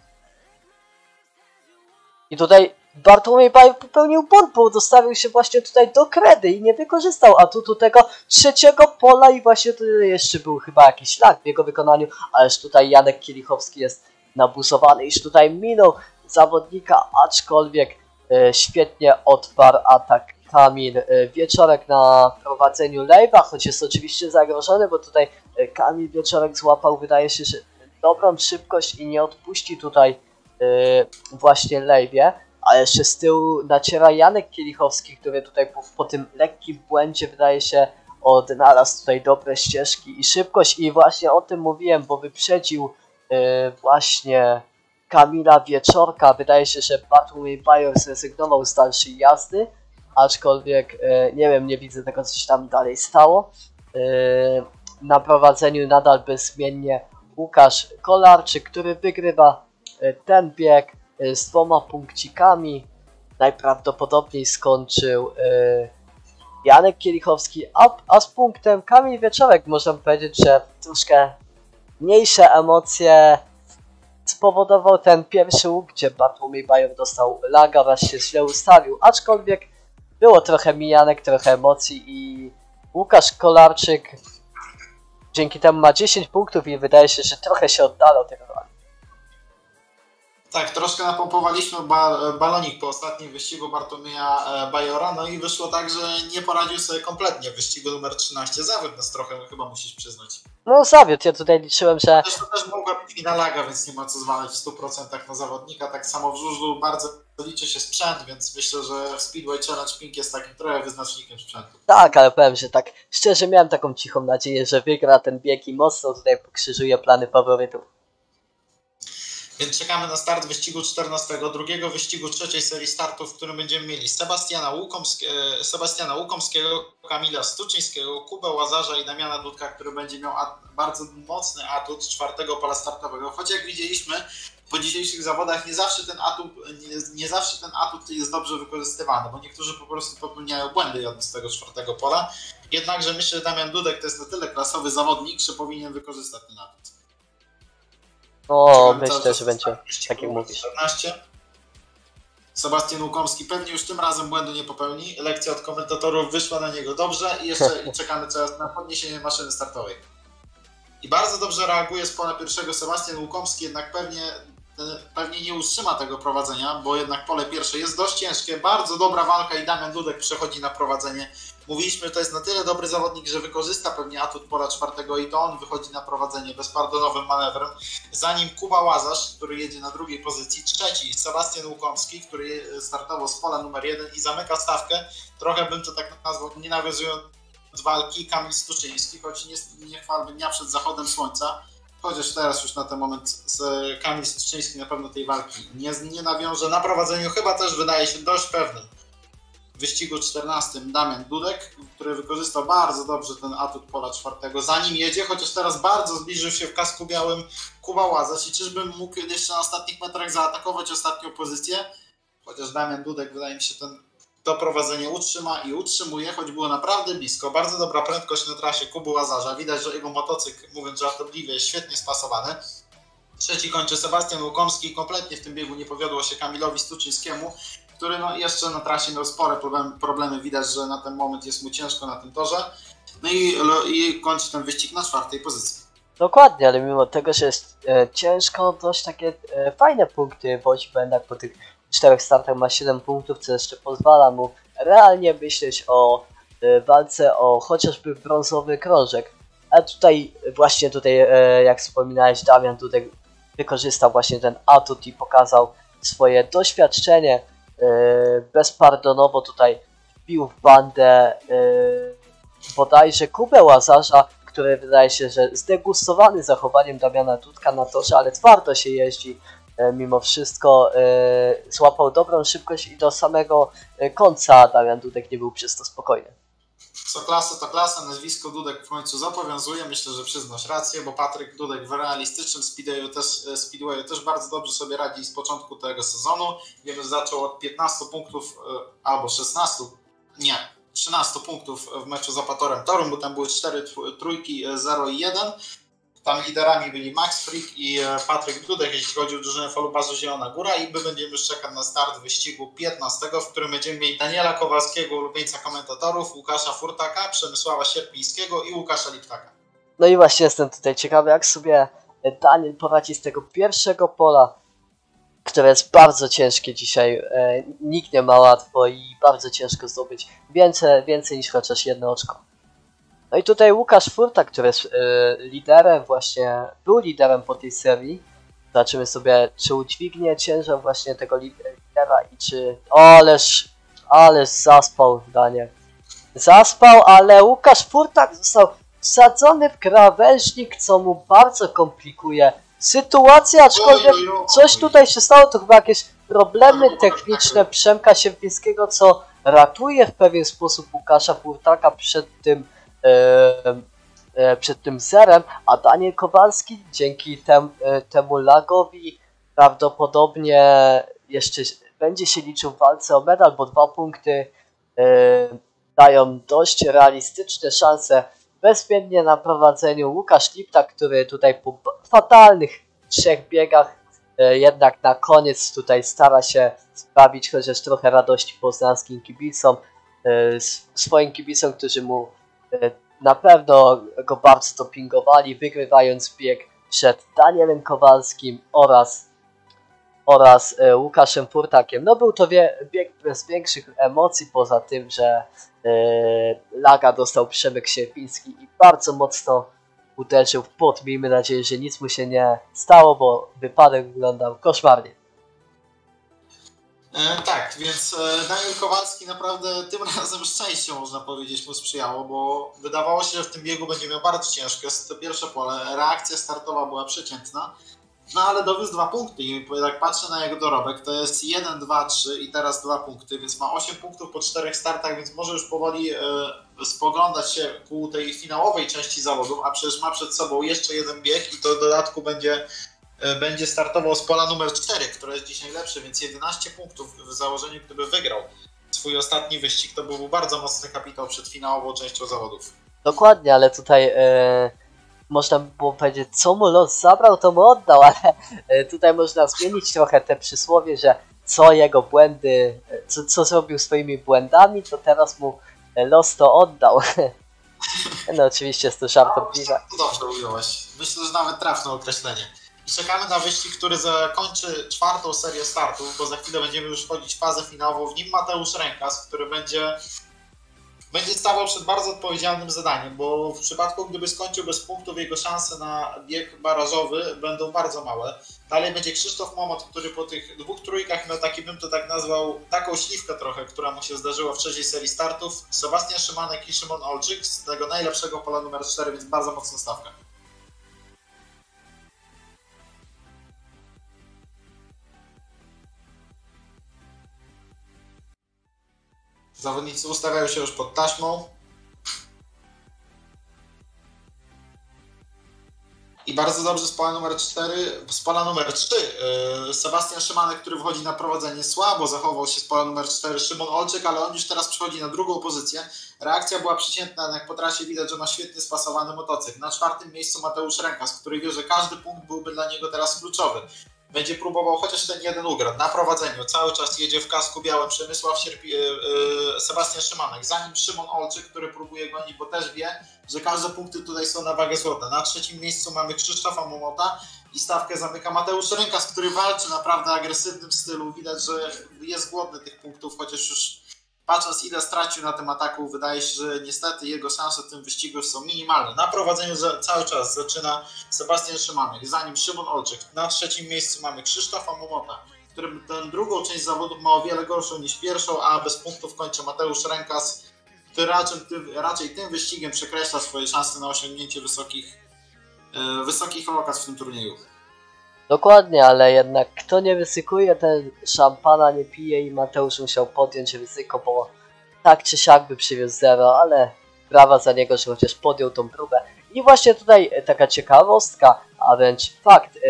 I tutaj Bartłomiej Bajor popełnił błąd, bo dostawił się właśnie tutaj do kredy i nie wykorzystał atutu tego trzeciego pola i właśnie tutaj jeszcze był chyba jakiś lag w jego wykonaniu, ależ tutaj Janek Kielichowski jest nabusowany, iż tutaj minął zawodnika, aczkolwiek e, świetnie odparł atak Kamil e, Wieczorek na prowadzeniu Lejba, choć jest oczywiście zagrożony, bo tutaj e, Kamil Wieczorek złapał, wydaje się, że dobrą szybkość i nie odpuści tutaj e, właśnie Lejbie, a jeszcze z tyłu naciera Janek Kielichowski, który tutaj po, po tym lekkim błędzie wydaje się odnalazł tutaj dobre ścieżki i szybkość i właśnie o tym mówiłem, bo wyprzedził e, właśnie Kamila Wieczorka. Wydaje się, że Bartłomiej Bajor zrezygnował z dalszej jazdy, aczkolwiek e, nie wiem, nie widzę tego, co się tam dalej stało. E, na prowadzeniu nadal bezmiennie Łukasz Kolarczyk, który wygrywa ten bieg z dwoma punkcikami. Najprawdopodobniej skończył e, Janek Kielichowski, a, a z punktem Kamil Wieczorek można powiedzieć, że troszkę mniejsze emocje spowodował ten pierwszy łuk, gdzie Bartłomiej Bajor dostał laga, oraz się źle ustawił, aczkolwiek było trochę mijanek, trochę emocji i Łukasz Kolarczyk dzięki temu ma 10 punktów i wydaje się, że trochę się oddala od tego rywala. Tak, troszkę napompowaliśmy ba balonik po ostatnim wyścigu Bartłomieja e, Bajora, no i wyszło tak, że nie poradził sobie kompletnie w wyścigu numer 13. Zawód nas trochę chyba musisz przyznać. No zawiódł, ja tutaj liczyłem, że Zresztą też mogła być wina laga, więc nie ma co zwalać w 100% na zawodnika. Tak samo w żużlu bardzo liczy się sprzęt, więc myślę, że Speedway Challenge Pink jest takim trochę wyznacznikiem sprzętu. tak, ale powiem, że tak szczerze miałem taką cichą nadzieję, że wygra ten bieg i mocno tutaj pokrzyżuje plany faworytów. Więc czekamy na start wyścigu 14, drugiego wyścigu trzeciej serii startów, w którym będziemy mieli Sebastiana, Sebastiana Łukomskiego, Kamila Stuczyńskiego, Kubę Łazarza i Damiana Dudka, który będzie miał bardzo mocny atut czwartego pola startowego. Choć jak widzieliśmy po dzisiejszych zawodach nie zawsze ten atut, nie, nie zawsze ten atut jest dobrze wykorzystywany, bo niektórzy po prostu popełniają błędy z tego czwartego pola. Jednakże myślę, że Damian Dudek to jest na tyle klasowy zawodnik, że powinien wykorzystać ten atut. O, cały myślę, że będzie tak jak mówisz. 14. Sebastian Łukomski pewnie już tym razem błędu nie popełni. Lekcja od komentatorów wyszła na niego dobrze i jeszcze czekamy teraz na podniesienie maszyny startowej. I bardzo dobrze reaguje z pola pierwszego Sebastian Łukomski, jednak pewnie, pewnie nie utrzyma tego prowadzenia, bo jednak pole pierwsze jest dość ciężkie. Bardzo dobra walka i Damian Dudek przechodzi na prowadzenie. Mówiliśmy, że to jest na tyle dobry zawodnik, że wykorzysta pewnie atut pola czwartego i to on wychodzi na prowadzenie bezpardonowym manewrem. Zanim Kuba Łazarz, który jedzie na drugiej pozycji, trzeci Sebastian Łukomski, który startował z pola numer jeden i zamyka stawkę. Trochę bym to tak nazwał, nie nawiązując walki, Kamil Stuczyński, choć nie, nie chwalby dnia przed zachodem słońca. Chociaż teraz już na ten moment z Kamil Stuczyński na pewno tej walki nie, nie nawiąże. Na prowadzeniu chyba też wydaje się dość pewnym w wyścigu 14 Damian Dudek, który wykorzystał bardzo dobrze ten atut pola czwartego, zanim jedzie, chociaż teraz bardzo zbliżył się w kasku białym Kuba Łazarz i czyżbym mógł jeszcze na ostatnich metrach zaatakować ostatnią pozycję, chociaż Damian Dudek wydaje mi się ten to prowadzenie utrzyma i utrzymuje, choć było naprawdę blisko. Bardzo dobra prędkość na trasie Kuby Łazarza. Widać, że jego motocykl, mówiąc żartobliwie, jest świetnie spasowany. Trzeci kończy Sebastian Łukomski. Kompletnie w tym biegu nie powiodło się Kamilowi Stuczyńskiemu, który no jeszcze na trasie miał spore problemy, problemy. Widać, że na ten moment jest mu ciężko na tym torze. No i, i kończy ten wyścig na czwartej pozycji. Dokładnie, ale mimo tego, że jest e, ciężko, dość takie e, fajne punkty, bądź jednak po tych czterech startach ma 7 punktów, co jeszcze pozwala mu realnie myśleć o e, walce o chociażby brązowy krążek. A tutaj, właśnie tutaj, e, jak wspominałeś, Damian tutaj wykorzystał właśnie ten atut i pokazał swoje doświadczenie. E, bezpardonowo tutaj wbił w bandę e, bodajże Kubę Łazarza, który wydaje się, że zdegustowany zachowaniem Damiana Dudka na torze, ale twardo się jeździ e, mimo wszystko. Złapał dobrą szybkość i do samego końca Damian Dudek nie był przez to spokojny. Co klasa, to klasa, nazwisko Dudek w końcu zobowiązuje. Myślę, że przyznasz rację, bo Patryk Dudek w realistycznym speedwayu też, speedwayu też bardzo dobrze sobie radzi z początku tego sezonu. Wiemy, że zaczął od 15 punktów e, albo 16, nie, 13 punktów w meczu z Apatorem Torum, bo tam były 4 tr- trójki, e, 0 i 1. Tam liderami byli Max Frick i e, Patryk Dudek, jeśli chodzi o drużynę Falubazu Zielona Góra i my będziemy czekać na start wyścigu 15, w którym będziemy mieli Daniela Kowalskiego, ulubieńca komentatorów, Łukasza Furtaka, Przemysława Sierpińskiego i Łukasza Liptaka. No i właśnie jestem tutaj ciekawy, jak sobie Daniel poradzi z tego pierwszego pola, które jest bardzo ciężkie dzisiaj. E, nikt nie ma łatwo i bardzo ciężko zdobyć więcej, więcej niż chociaż jedno oczko. No i tutaj Łukasz Furta, który jest e, liderem właśnie, był liderem po tej serii. Zobaczymy sobie, czy udźwignie ciężar właśnie tego li- lidera i czy... O, ależ, ależ zaspał Daniel. Zaspał, ale Łukasz Furtak został wsadzony w krawężnik, co mu bardzo komplikuje sytuację, aczkolwiek coś tutaj się stało, to chyba jakieś problemy techniczne Przemka Sierpińskiego, co ratuje w pewien sposób Łukasza Furtaka przed tym przed tym zerem, a Daniel Kowalski dzięki tem, e, temu lagowi prawdopodobnie jeszcze będzie się liczył w walce o medal, bo dwa punkty e, dają dość realistyczne szanse bezwzględnie na prowadzeniu. Łukasz Lipta, który tutaj po fatalnych trzech biegach e, jednak na koniec tutaj stara się sprawić chociaż trochę radości poznańskim kibicom, e, swoim kibicom, którzy mu e, na pewno go bardzo dopingowali, wygrywając bieg przed Danielem Kowalskim oraz oraz e, Łukaszem Furtakiem. No był to bieg bez większych emocji, poza tym, że e, laga dostał Przemek Sierpiński i bardzo mocno uderzył w płot. Miejmy nadzieję, że nic mu się nie stało, bo wypadek wyglądał koszmarnie. E, tak, więc e, Daniel Kowalski naprawdę tym razem szczęście można powiedzieć mu sprzyjało, bo wydawało się, że w tym biegu będzie miał bardzo ciężko. Jest to pierwsze pole, reakcja startowa była przeciętna, no ale dowiózł dwa punkty i jak patrzę na jego dorobek, to jest 1, 2, 3 i teraz dwa punkty, więc ma 8 punktów po czterech startach, więc może już powoli e, spoglądać się ku tej finałowej części zawodów, a przecież ma przed sobą jeszcze jeden bieg i to w dodatku będzie będzie startował z pola numer 4, które jest dzisiaj lepsze, więc 11 punktów w założeniu, gdyby wygrał swój ostatni wyścig, to byłby bardzo mocny kapitał przed finałową częścią zawodów. Dokładnie, ale tutaj e, można by było powiedzieć, co mu los zabrał, to mu oddał, ale e, tutaj można zmienić trochę te przysłowie, że co jego błędy, e, co, co zrobił swoimi błędami, to teraz mu e, los to oddał. No oczywiście jest to żartobliwe. To dobrze ująłeś. Myślę, że nawet trafne określenie. I czekamy na wyścig, który zakończy czwartą serię startów, bo za chwilę będziemy już wchodzić w fazę finałową. W nim Mateusz Rękas, który będzie, będzie stawał przed bardzo odpowiedzialnym zadaniem, bo w przypadku, gdyby skończył bez punktów, jego szanse na bieg barażowy będą bardzo małe. Dalej będzie Krzysztof Momot, który po tych dwóch trójkach miał taki, bym to tak nazwał, taką śliwkę trochę, która mu się zdarzyła w trzeciej serii startów. Sebastian Szymanek i Szymon Olczyk z tego najlepszego pola numer 4, więc bardzo mocna stawka. Zawodnicy ustawiają się już pod taśmą. I bardzo dobrze z pola numer 4, z pola numer 3 yy, Sebastian Szymanek, który wychodzi na prowadzenie słabo, zachował się z pola numer 4 Szymon Olczyk, ale on już teraz przechodzi na drugą pozycję. Reakcja była przeciętna, jednak po trasie widać, że ma świetnie spasowany motocykl. Na czwartym miejscu Mateusz Rękas, który wie, że każdy punkt byłby dla niego teraz kluczowy. Będzie próbował chociaż ten jeden ugrać na prowadzeniu. Cały czas jedzie w kasku białym Przemysław Sierpi, yy, yy, Sebastian Szymanek. Zanim Szymon Olczyk, który próbuje gonić, bo też wie, że każde punkty tutaj są na wagę złota. Na trzecim miejscu mamy Krzysztofa Momota i stawkę zamyka Mateusz Rękas, który walczy naprawdę agresywnym stylu. Widać, że jest głodny tych punktów, chociaż już patrząc ile stracił na tym ataku, wydaje się, że niestety jego szanse w tym wyścigu są minimalne. Na prowadzeniu za, cały czas zaczyna Sebastian Szymanek, zanim Szymon Olczyk. Na trzecim miejscu mamy Krzysztofa Momota, którym tę drugą część zawodów ma o wiele gorszą niż pierwszą, a bez punktów kończy Mateusz Rękas. który raczej, raczej tym wyścigiem przekreśla swoje szanse na osiągnięcie wysokich, e, wysokich lokat w tym turnieju. Dokładnie, ale jednak kto nie ryzykuje, ten szampana nie pije i Mateusz musiał podjąć ryzyko, bo tak czy siak by przywiózł zero, ale brawa za niego, że chociaż podjął tą próbę. I właśnie tutaj e, taka ciekawostka, a wręcz fakt, e,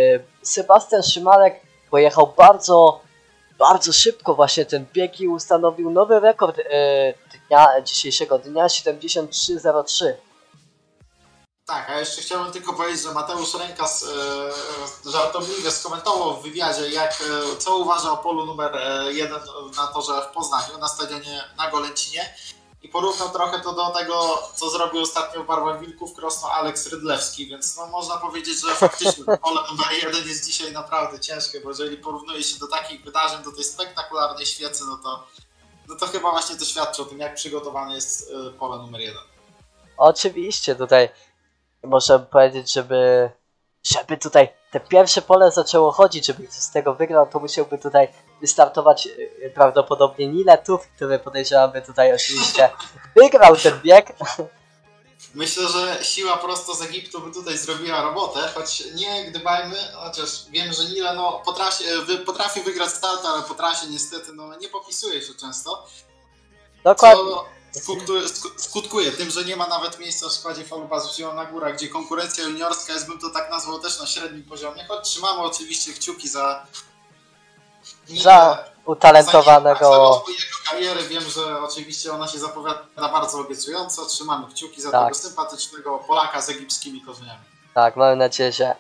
Sebastian Szymanek pojechał bardzo, bardzo szybko właśnie ten bieg i ustanowił nowy rekord e, dnia, dzisiejszego dnia 73.03. Tak, a jeszcze chciałbym tylko powiedzieć, że Mateusz Rękas e, żartobliwie skomentował w wywiadzie, jak, e, co uważa o polu numer e, jeden na torze w Poznaniu, na stadionie na Golęcinie i porównał trochę to do tego, co zrobił ostatnio w Barwach Wilków Krosno Aleks Rydlewski, więc no, można powiedzieć, że faktycznie pole numer jeden jest dzisiaj naprawdę ciężkie, bo jeżeli porównuje się do takich wydarzeń, do tej spektakularnej świecy, no to, no to chyba właśnie to świadczy o tym, jak przygotowane jest e, pole numer jeden. Oczywiście tutaj możemy powiedzieć, żeby, żeby tutaj te pierwsze pole zaczęło chodzić, żeby ktoś z tego wygrał, to musiałby tutaj wystartować yy, prawdopodobnie Niletów, który podejrzewam by tutaj oczywiście wygrał ten bieg. Myślę, że siła prosto z Egiptu by tutaj zrobiła robotę, choć nie gdybajmy, chociaż wiem, że Nile no, potrafi, wy, potrafi wygrać start, ale po trasie niestety no, nie popisuje się często, Dokładnie. co skutkuje, sku- skutkuje tym, że nie ma nawet miejsca w składzie falubazu Zielona Góra, gdzie konkurencja juniorska jest, bym to tak nazwał, też na średnim poziomie, choć trzymamy oczywiście kciuki za Za utalentowanego. za jego kariery. Wiem, że oczywiście ona się zapowiada bardzo obiecująco. Trzymamy kciuki za Tak. tego sympatycznego Polaka z egipskimi korzeniami. Tak, mamy nadzieję, że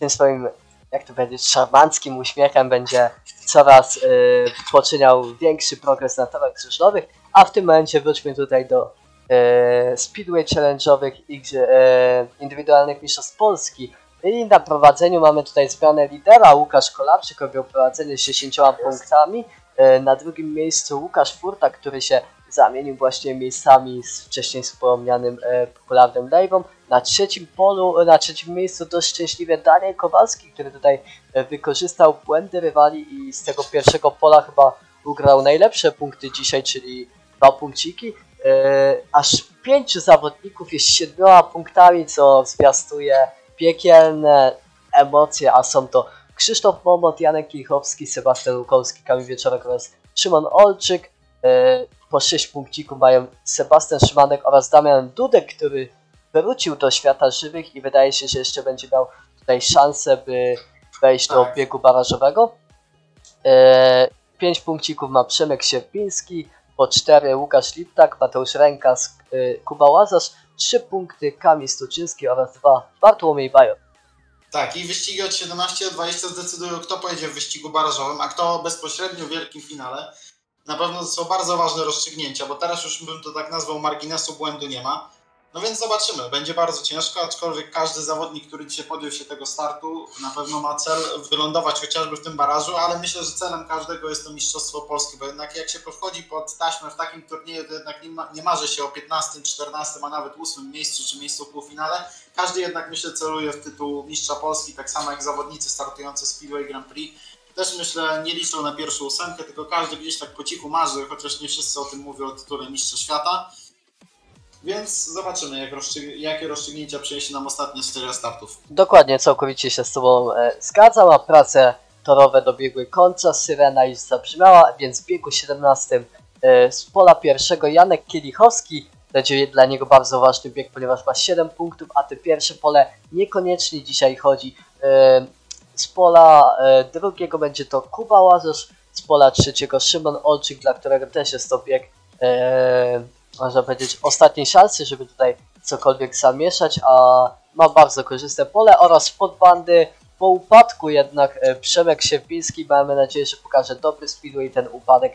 tym swoim, jak to powiedzieć, szarmanckim uśmiechem będzie coraz yy, poczyniał większy progres na torach krzyżowych, a w tym momencie wróćmy tutaj do yy, Speedway Challenge'owych i yy, indywidualnych mistrzostw Polski. I na prowadzeniu mamy tutaj zmianę lidera, Łukasz Kolarczyk objął prowadzenie z 10 punktami. Yy, na drugim miejscu Łukasz Furta, który się zamienił właśnie miejscami z wcześniej wspomnianym e, popularnym Dave'em. Na trzecim polu, na trzecim miejscu dość szczęśliwie Daniel Kowalski, który tutaj e, wykorzystał błędy rywali i z tego pierwszego pola chyba ugrał najlepsze punkty dzisiaj, czyli dwa punkciki. E, aż pięciu zawodników jest siedmioma punktami, co zwiastuje piekielne emocje, a są to Krzysztof Momot, Janek Kichowski, Sebastian Łukowski, Kamil Wieczorek oraz Szymon Olczyk. E, po 6 punkcików mają Sebastian Szymanek oraz Damian Dudek, który wrócił do świata żywych i wydaje się, że jeszcze będzie miał tutaj szansę, by wejść do biegu barażowego. E, 5 punkcików ma Przemek Sierpiński, po 4 Łukasz Liptak, Mateusz Rękas, e, Kuba Łazarz, 3 punkty Kamil Stuczyński oraz 2 Bartłomiej Bajor. Tak, i wyścigi od 17 do 20 zdecydują, kto pojedzie w wyścigu barażowym, a kto bezpośrednio w wielkim finale. Na pewno to są bardzo ważne rozstrzygnięcia, bo teraz już bym to tak nazwał, marginesu błędu nie ma. No więc zobaczymy, będzie bardzo ciężko, aczkolwiek każdy zawodnik, który dzisiaj podjął się tego startu, na pewno ma cel wylądować chociażby w tym barażu, ale myślę, że celem każdego jest to Mistrzostwo Polskie, bo jednak jak się podchodzi pod taśmę w takim turnieju, to jednak nie, ma, nie marzy się o 15, 14, a nawet 8 miejscu czy miejscu w półfinale. Każdy jednak myślę celuje w tytuł Mistrza Polski, tak samo jak zawodnicy startujący w Speedway Grand Prix. Też myślę, nie liczą na pierwszą ósemkę, tylko każdy gdzieś tak po cichu marzy, chociaż nie wszyscy o tym mówią o tytule Mistrza Świata. Więc zobaczymy, jak jakie rozstrzygnięcia przyniesie nam ostatnia seria startów. Dokładnie, całkowicie się z Tobą e, zgadzam, a prace torowe dobiegły końca, syrena już zabrzmiała, więc w biegu 17 e, z pola pierwszego Janek Kielichowski będzie dla niego bardzo ważny bieg, ponieważ ma 7 punktów, a te pierwsze pole niekoniecznie dzisiaj chodzi. E, z pola e, drugiego będzie to Kuba Łazarz, z pola trzeciego Szymon Olczyk, dla którego też jest to bieg, e, można powiedzieć, ostatniej szansy, żeby tutaj cokolwiek zamieszać, a ma bardzo korzystne pole oraz pod bandy po upadku jednak e, Przemek Sierpiński, mamy nadzieję, że pokaże dobry speedway ten upadek.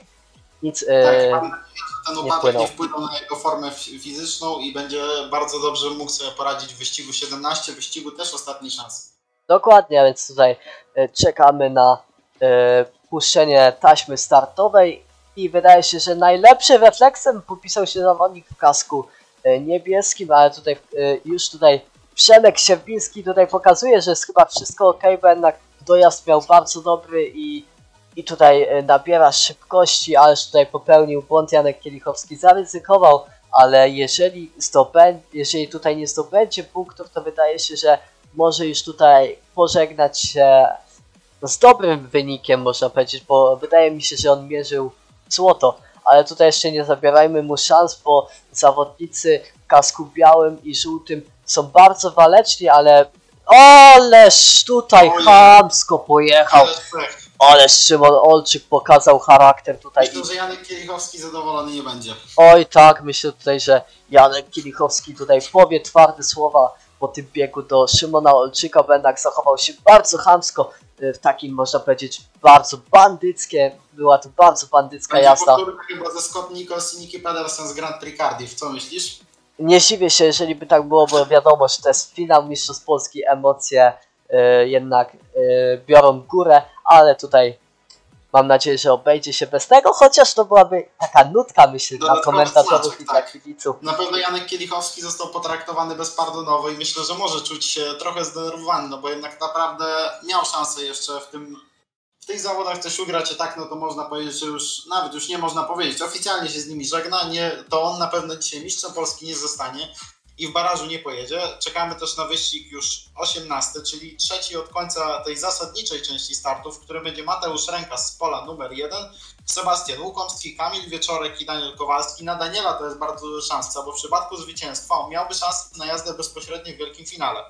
Nic, Tak, e, mam nadzieję, że ten nie upadek wpłynął. nie wpłynął na jego formę fizyczną i będzie bardzo dobrze mógł sobie poradzić w wyścigu 17, wyścigu też ostatniej szansy. Dokładnie, a więc tutaj e, czekamy na e, puszczenie taśmy startowej i wydaje się, że najlepszy refleksem popisał się zawodnik w kasku e, niebieskim, ale tutaj e, już tutaj Przemek Sierpiński tutaj pokazuje, że jest chyba wszystko ok, bo jednak dojazd miał bardzo dobry i, i tutaj e, nabiera szybkości, ależ tutaj popełnił błąd Janek Kielichowski, zaryzykował ale jeżeli jeżeli tutaj nie zdobędzie punktów, to wydaje się, że może już tutaj pożegnać się z dobrym wynikiem, można powiedzieć, bo wydaje mi się, że on mierzył złoto, ale tutaj jeszcze nie zabierajmy mu szans, bo zawodnicy w kasku białym i żółtym są bardzo waleczni, ale Ależ tutaj Ojej. chamsko pojechał, Ale ależ Szymon Olczyk pokazał charakter tutaj. myślę, że Janek Kielichowski zadowolony nie będzie. Oj tak, myślę tutaj, że Janek Kielichowski tutaj powie twarde słowa po tym biegu do Szymona Olczyka, bo jednak zachował się bardzo chamsko, y, w takim można powiedzieć bardzo bandyckie, była to bardzo bandycka Będzie jazda. chyba ze Scott Nichols i Nicky Pedersen z Grand Prix Cardiff. Co myślisz? Nie dziwię się, jeżeli by tak było, bo wiadomo, że to jest finał Mistrzostw Polski, emocje y, jednak y, biorą górę, ale tutaj mam nadzieję, że obejdzie się bez tego, chociaż to byłaby taka nutka, myślę, dla komentatorów i dla tak. kibiców. Na pewno Janek Kielichowski został potraktowany bezpardonowo i myślę, że może czuć się trochę zdenerwowany, no bo jednak naprawdę miał szansę jeszcze w tym w tych zawodach coś ugrać, a tak no to można powiedzieć, że już nawet już nie można powiedzieć. Oficjalnie się z nimi żegna, nie, to on na pewno dzisiaj mistrzem Polski nie zostanie i w barażu nie pojedzie. Czekamy też na wyścig już 18, czyli trzeci od końca tej zasadniczej części startów, w którym będzie Mateusz Rękas z pola numer 1, Sebastian Łukomski, Kamil Wieczorek i Daniel Kowalski. Na Daniela to jest bardzo duża szansa, bo w przypadku zwycięstwa on miałby szansę na jazdę bezpośrednio w wielkim finale.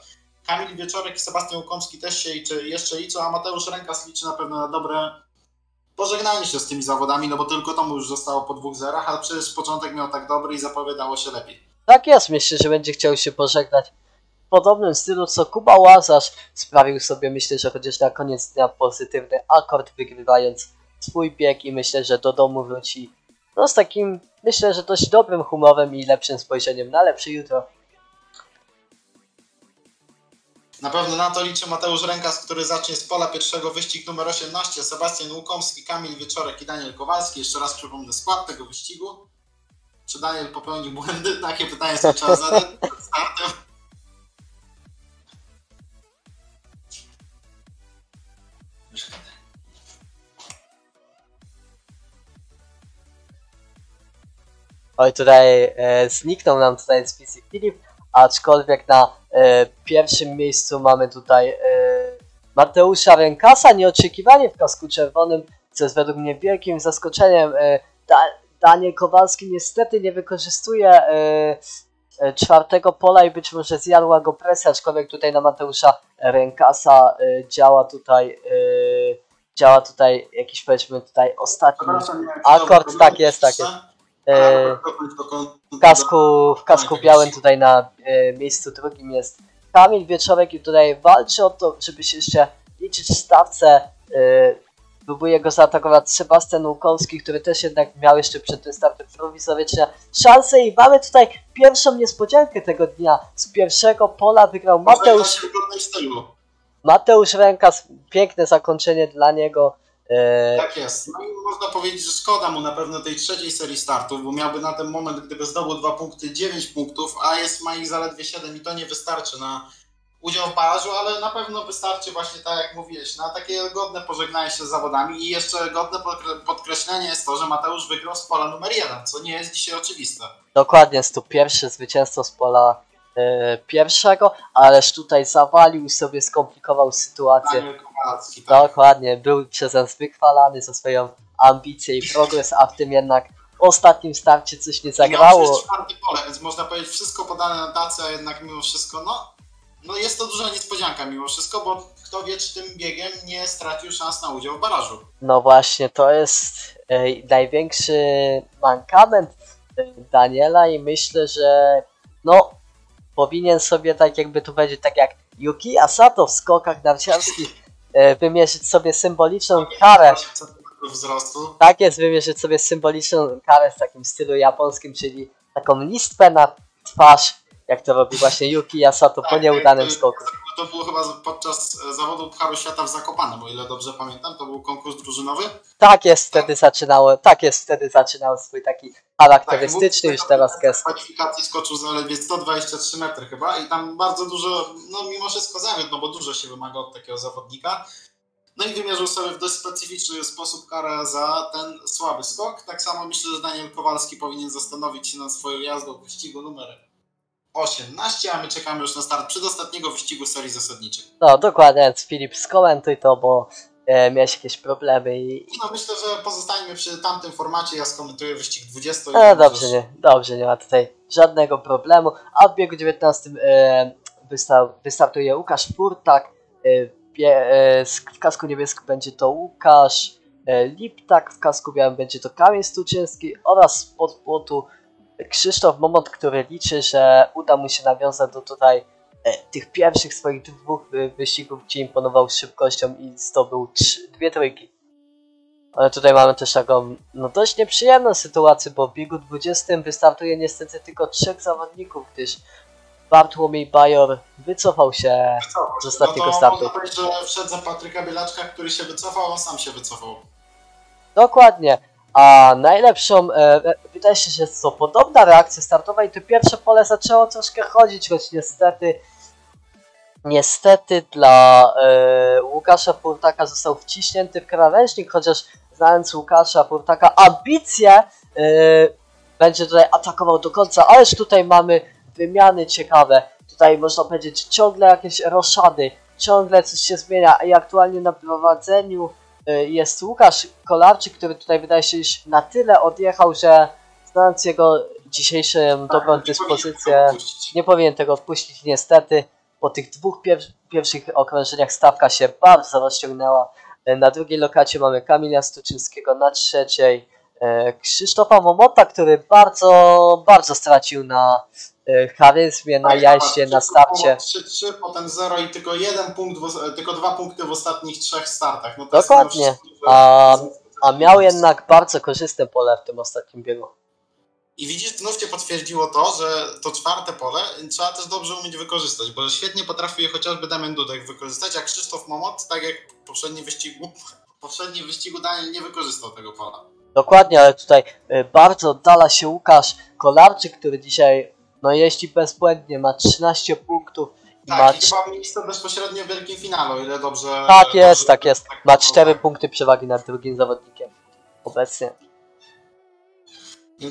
Kamil Wieczorek i Sebastian Łukomski też się liczy, jeszcze liczą, a Mateusz Rękas liczy na pewno na dobre pożegnanie się z tymi zawodami, no bo tylko to mu już zostało po dwóch zerach, ale przecież początek miał tak dobry i zapowiadało się lepiej. Tak jest, myślę, że będzie chciał się pożegnać w podobnym stylu, co Kuba Łazarz sprawił sobie, myślę, że chociaż na koniec dnia pozytywny akord, wygrywając swój bieg i myślę, że do domu wróci no z takim, myślę, że dość dobrym humorem i lepszym spojrzeniem na lepsze jutro. Na pewno na to liczy Mateusz Rękas, który zacznie z pola pierwszego wyścig numer 18. Sebastian Łukomski, Kamil Wieczorek i Daniel Kowalski. Jeszcze raz przypomnę skład tego wyścigu. Czy Daniel popełnił błędy? Takie pytanie sobie trzeba zadać przed startem. Oj, tutaj e, zniknął nam tutaj z PC Filip, aczkolwiek na e, pierwszym miejscu mamy tutaj e, Mateusza Rękasa, nieoczekiwanie w kasku czerwonym, co jest według mnie wielkim zaskoczeniem. E, da, Daniel Kowalski niestety nie wykorzystuje e, e, czwartego pola i być może zjadła go presja, aczkolwiek tutaj na Mateusza Rękasa e, działa tutaj działa tutaj jakiś powiedzmy tutaj ostatni Akord, tak jest, tak jest. w kasku, w kasku białym tutaj na miejscu drugim jest Kamil Wieczorek i tutaj walczy o to, żeby się jeszcze liczyć w stawce. Próbuje go zaatakować Sebastian Łukolski, który też jednak miał jeszcze przed tym startem prowizoryczne szanse i mamy tutaj pierwszą niespodziankę tego dnia. Z pierwszego pola wygrał Mateusz. Mateusz Rękas, piękne zakończenie dla niego. E, Tak jest. No i można powiedzieć, że szkoda mu na pewno tej trzeciej serii startów, bo miałby na ten moment, gdyby zdobył dwa punkty, 9 punktów, a jest ma ich zaledwie 7 i to nie wystarczy na udział w barażu, ale na pewno wystarczy właśnie tak jak mówiłeś, na takie godne pożegnanie się z zawodami i jeszcze godne podkre- podkreślenie jest to, że Mateusz wygrał z pola numer 1, co nie jest dzisiaj oczywiste. Dokładnie, jest tu pierwsze zwycięstwo z pola e, pierwszego, ależ tutaj zawalił i sobie skomplikował sytuację. Kowalski, tak. Dokładnie, był przez nas wychwalany za swoją ambicję i progres, a w tym jednak ostatnim starcie coś nie Miał zagrało. przecież czwarte pole, więc można powiedzieć wszystko podane na tacy, a jednak mimo wszystko, no, no jest to duża niespodzianka mimo wszystko, bo kto wie, czy tym biegiem nie stracił szans na udział w barażu. No właśnie, to jest e, największy mankament e, Daniela i myślę, że no powinien sobie tak jakby tu będzie tak jak Yuki Asato w skokach narciarskich e, wymierzyć sobie symboliczną karę 8 centymetrów wzrostu. Tak jest, wymierzyć sobie symboliczną karę w takim stylu japońskim, czyli taką listwę na twarz, jak to robi właśnie Yuki Yasato po Tak, nieudanym to- skoku. To było chyba podczas e, zawodu Pucharu Świata w Zakopanem, o ile dobrze pamiętam, to był konkurs drużynowy. Tak jest wtedy zaczynało, tak jest wtedy zaczynał swój taki charakterystyczny, już teraz W gest. kwalifikacji skoczył zaledwie 123 metry chyba i tam bardzo dużo, no mimo wszystko zawiódł, no bo dużo się wymaga od takiego zawodnika. No i wymierzył sobie w dość specyficzny sposób karę za ten słaby skok. Tak samo myślę, że Daniel Kowalski powinien zastanowić się nad swoją jazdą w wyścigu numer 18, a my czekamy już na start przedostatniego wyścigu serii zasadniczej. No dokładnie, więc Filip skomentuj to, bo e, miałeś jakieś problemy i... No myślę, że pozostańmy przy tamtym formacie, ja skomentuję wyścig 20. i E, możesz- dobrze, nie, dobrze, nie ma tutaj żadnego problemu. A w biegu 19 e, wysta wystartuje Łukasz Furtak, e, e, w kasku niebieskim będzie to Łukasz e, Liptak, w kasku białym będzie to Kamil Stuczyński oraz spod płotu Krzysztof Momot, który liczy, że uda mu się nawiązać do tutaj e, tych pierwszych swoich dwóch wy- wyścigów, gdzie imponował szybkością i zdobył trzy, dwie trójki. Ale tutaj mamy też taką no dość nieprzyjemną sytuację, bo w biegu 20 wystartuje niestety tylko trzech zawodników, gdyż Bartłomiej Bajor wycofał się z ostatniego no to startu. można powiedzieć, że wszedł za Patryka Bielaczka, który się wycofał, on sam się wycofał. Dokładnie. A najlepszą, e, e, wydaje się, że to podobna reakcja startowa i to pierwsze pole zaczęło troszkę chodzić, choć niestety niestety dla e, Łukasza Purtaka został wciśnięty w krawężnik, chociaż znając Łukasza Purtaka ambicje e, będzie tutaj atakował do końca, ależ tutaj mamy wymiany ciekawe, tutaj można powiedzieć ciągle jakieś roszady, ciągle coś się zmienia i aktualnie na prowadzeniu jest Łukasz Kolarczyk, który tutaj wydaje się już na tyle odjechał, że znając jego dzisiejszą dobrą Tak, dyspozycję, nie powinien tego odpuścić niestety. Po tych dwóch pier pierwszych okrążeniach stawka się bardzo rozciągnęła. E, Na drugiej lokacie mamy Kamila Stuczyńskiego, na trzeciej e, Krzysztofa Momota, który bardzo, bardzo stracił na e, charyzmie, na Tak, jaździe, tak, na szybko starcie. było 3-3, potem 0 i tylko jeden punkt, os- tylko dwa punkty w ostatnich trzech startach. No Dokładnie. A- A miał jednak bardzo korzystne pole w tym ostatnim biegu. I widzisz, znów cię potwierdziło to, że to czwarte pole trzeba też dobrze umieć wykorzystać, bo świetnie potrafi je chociażby Damian Dudek wykorzystać, jak Krzysztof Momot, tak jak w poprzednim wyścigu, w poprzednim wyścigu Daniel nie wykorzystał tego pola. Dokładnie, ale tutaj e, bardzo oddala się Łukasz Kolarczyk, który dzisiaj no jeździ bezbłędnie, ma 13 punktów i ma Tak, i cz- chyba miejsce bezpośrednio w wielkim finale, o ile dobrze... Tak jest, dobrze- tak jest. Ma 4 punkty przewagi nad drugim zawodnikiem. Obecnie.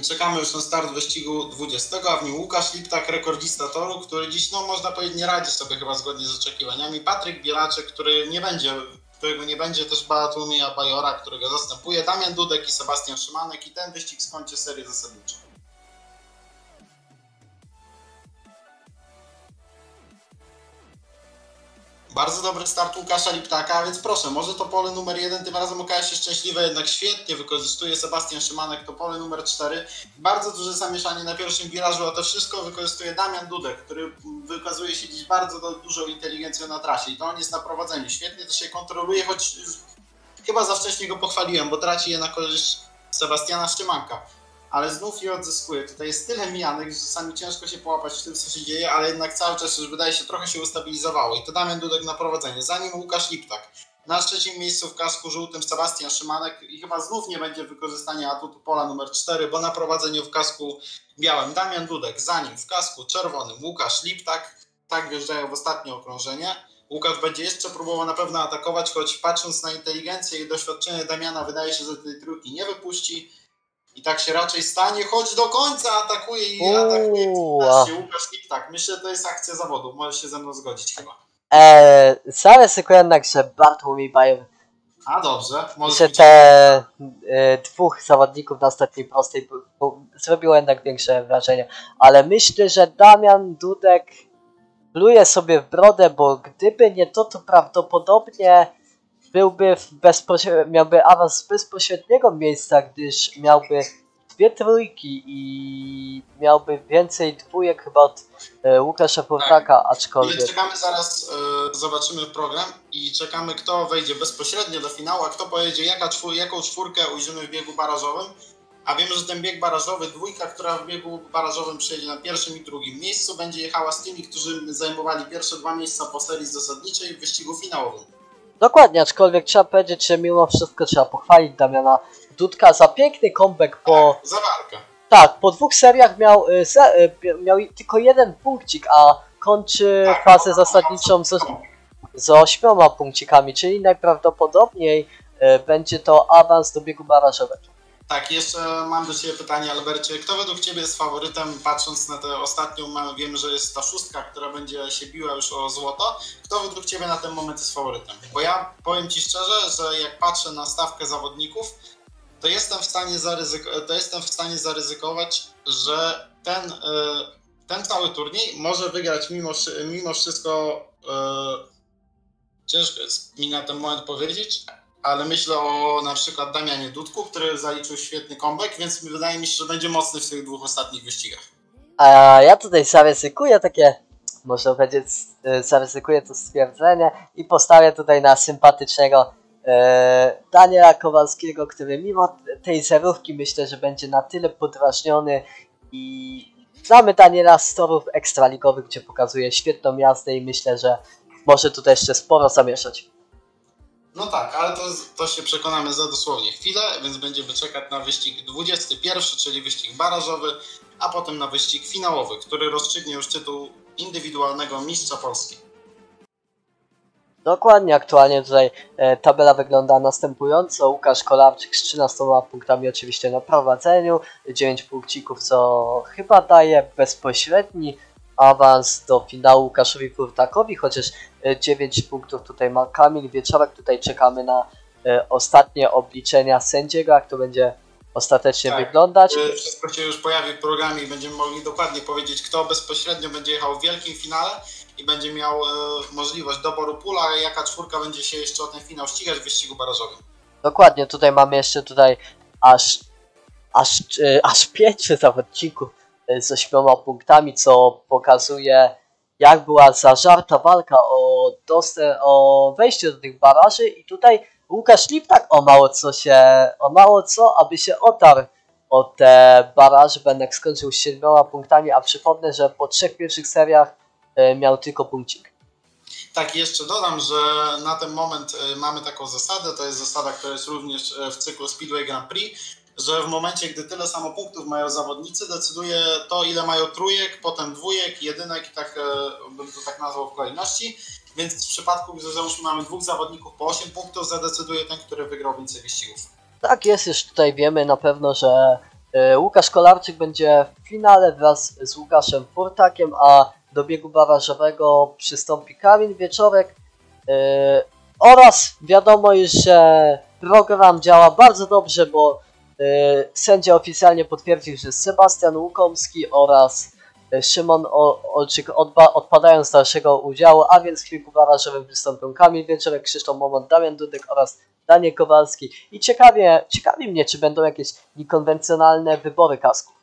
Czekamy już na start wyścigu 20, a w nim Łukasz Liptak, rekordzista toru, który dziś, no można powiedzieć, nie radzi sobie chyba zgodnie z oczekiwaniami. Patryk Bielaczek, który nie będzie, którego nie będzie też Bartłomieja Bajora, którego zastępuje, Damian Dudek i Sebastian Szymanek i ten wyścig skończy serię zasadniczą. Bardzo dobry start Łukasza Liptaka, więc proszę, może to pole numer jeden tym razem okaże się szczęśliwe, jednak świetnie wykorzystuje Sebastian Szymanek to pole numer cztery. Bardzo duże zamieszanie na pierwszym wirażu, a to wszystko wykorzystuje Damian Dudek, który wykazuje się dziś bardzo dużą inteligencją na trasie i to on jest na prowadzeniu. Świetnie to się kontroluje, choć chyba za wcześnie go pochwaliłem, bo traci je na korzyść Sebastiana Szymanka. Ale znów je odzyskuje. Tutaj jest tyle mijanek, że czasami ciężko się połapać w tym, co się dzieje, ale jednak cały czas już wydaje się trochę się ustabilizowało. I to Damian Dudek na prowadzenie. Za nim Łukasz Liptak. Na trzecim miejscu w kasku żółtym Sebastian Szymanek i chyba znów nie będzie wykorzystania atutu pola numer 4, bo na prowadzeniu w kasku białym Damian Dudek, za nim w kasku czerwonym Łukasz Liptak. Tak wjeżdżają w ostatnie okrążenie. Łukasz będzie jeszcze próbował na pewno atakować, choć patrząc na inteligencję i doświadczenie Damiana wydaje się, że tej trójki nie wypuści. I tak się raczej stanie, choć do końca atakuje i atakuje. Uuu, Patrzcie, Łukasz Liptak. Myślę, że to jest akcja zawodu. Możesz się ze mną zgodzić chyba. Eee, same tylko jednak, że Bartłomiej A dobrze. Możesz że być- te e, dwóch zawodników na ostatniej prostej zrobiło jednak większe wrażenie. Ale myślę, że Damian Dudek pluje sobie w brodę, bo gdyby nie to, to prawdopodobnie byłby miałby awans z bezpośredniego miejsca, gdyż miałby dwie trójki i miałby więcej dwójek chyba od e, Łukasza Purtaka, Ale aczkolwiek czekamy zaraz, e, zobaczymy program i czekamy kto wejdzie bezpośrednio do finału, a kto pojedzie, jaka czwór, jaką czwórkę ujrzymy w biegu barażowym. A wiemy, że ten bieg barażowy, dwójka, która w biegu barażowym przyjedzie na pierwszym i drugim miejscu, będzie jechała z tymi, którzy zajmowali pierwsze dwa miejsca po serii zasadniczej w wyścigu finałowym. Dokładnie, aczkolwiek trzeba powiedzieć, że mimo wszystko trzeba pochwalić Damiana Dudka za piękny comeback, bo Tak, za walkę. tak, po dwóch seriach miał, y, y, miał tylko jeden punkcik, a kończy Tak, fazę zasadniczą z, z ośmioma punkcikami, czyli najprawdopodobniej e, będzie to awans do biegu barażowego. Tak, jeszcze mam do Ciebie pytanie, Albercie. Kto według Ciebie jest faworytem, patrząc na tę ostatnią, wiemy, że jest ta szóstka, która będzie się biła już o złoto. Kto według Ciebie na ten moment jest faworytem? Bo ja powiem Ci szczerze, że jak patrzę na stawkę zawodników, to jestem w stanie, zaryzyko- to jestem w stanie zaryzykować, że ten, e, ten cały turniej może wygrać mimo, mimo wszystko. e, Ciężko jest mi na ten moment powiedzieć, ale myślę o na przykład Damianie Dudku, który zaliczył świetny comeback, więc wydaje mi się, że będzie mocny w tych dwóch ostatnich wyścigach. A ja tutaj zaryzykuję takie, można powiedzieć, e, zaryzykuję to stwierdzenie i postawię tutaj na sympatycznego e, Daniela Kowalskiego, który mimo tej zerówki myślę, że będzie na tyle podrażniony i znamy Daniela z torów ekstraligowych, gdzie pokazuje świetną jazdę i myślę, że może tutaj jeszcze sporo zamieszać. No tak, ale to, to się przekonamy za dosłownie chwilę, więc będziemy czekać na wyścig 21, czyli wyścig barażowy, a potem na wyścig finałowy, który rozstrzygnie już tytuł indywidualnego mistrza Polski. Dokładnie, aktualnie tutaj e, tabela wygląda następująco. Łukasz Kolarczyk z 13 punktami oczywiście na prowadzeniu, 9 punkcików, co chyba daje bezpośredni awans do finału Łukaszowi Furtakowi, chociaż 9 punktów tutaj ma Kamil Wieczorek. Tutaj czekamy na e, ostatnie obliczenia sędziego, jak to będzie ostatecznie Tak. wyglądać. Y, Wszystko się już pojawi w programie i będziemy mogli dokładnie powiedzieć, kto bezpośrednio będzie jechał w wielkim finale i będzie miał e, możliwość doboru pula, a jaka czwórka będzie się jeszcze o ten finał ścigać w wyścigu barażowym. Dokładnie, tutaj mamy jeszcze tutaj aż, aż, e, aż pięciu zawodników e, z ośmioma punktami, co pokazuje jak była zażarta walka o, dostę, o wejście do tych baraży i tutaj Łukasz Liptak o mało co się, o mało co, aby się otarł o te baraże, Benek skończył z siedmioma punktami, a przypomnę, że po trzech pierwszych seriach e, miał tylko punkcik. Tak, jeszcze dodam, że na ten moment e, mamy taką zasadę, to jest zasada, która jest również e, w cyklu Speedway Grand Prix, że w momencie, gdy tyle samo punktów mają zawodnicy, decyduje to, ile mają trójek, potem dwójek, jedynek i tak e, bym to tak nazwał w kolejności. Więc w przypadku, gdy załóżmy mamy dwóch zawodników po 8 punktów, zadecyduje ten, który wygrał więcej wyścigów. Tak jest, już tutaj wiemy na pewno, że e, Łukasz Kolarczyk będzie w finale wraz z Łukaszem Furtakiem, a do biegu barażowego przystąpi Kamil Wieczorek e, oraz wiadomo już, że program działa bardzo dobrze, bo sędzia oficjalnie potwierdził, że Sebastian Łukomski oraz e, Szymon Olczyk odba- odpadają z dalszego udziału, a więc w biegu barażowym wystąpią Kamil Wieczorek, Krzysztof Moment, Damian Dudek oraz Daniel Kowalski. I ciekawie, ciekawi mnie, czy będą jakieś niekonwencjonalne wybory kasków.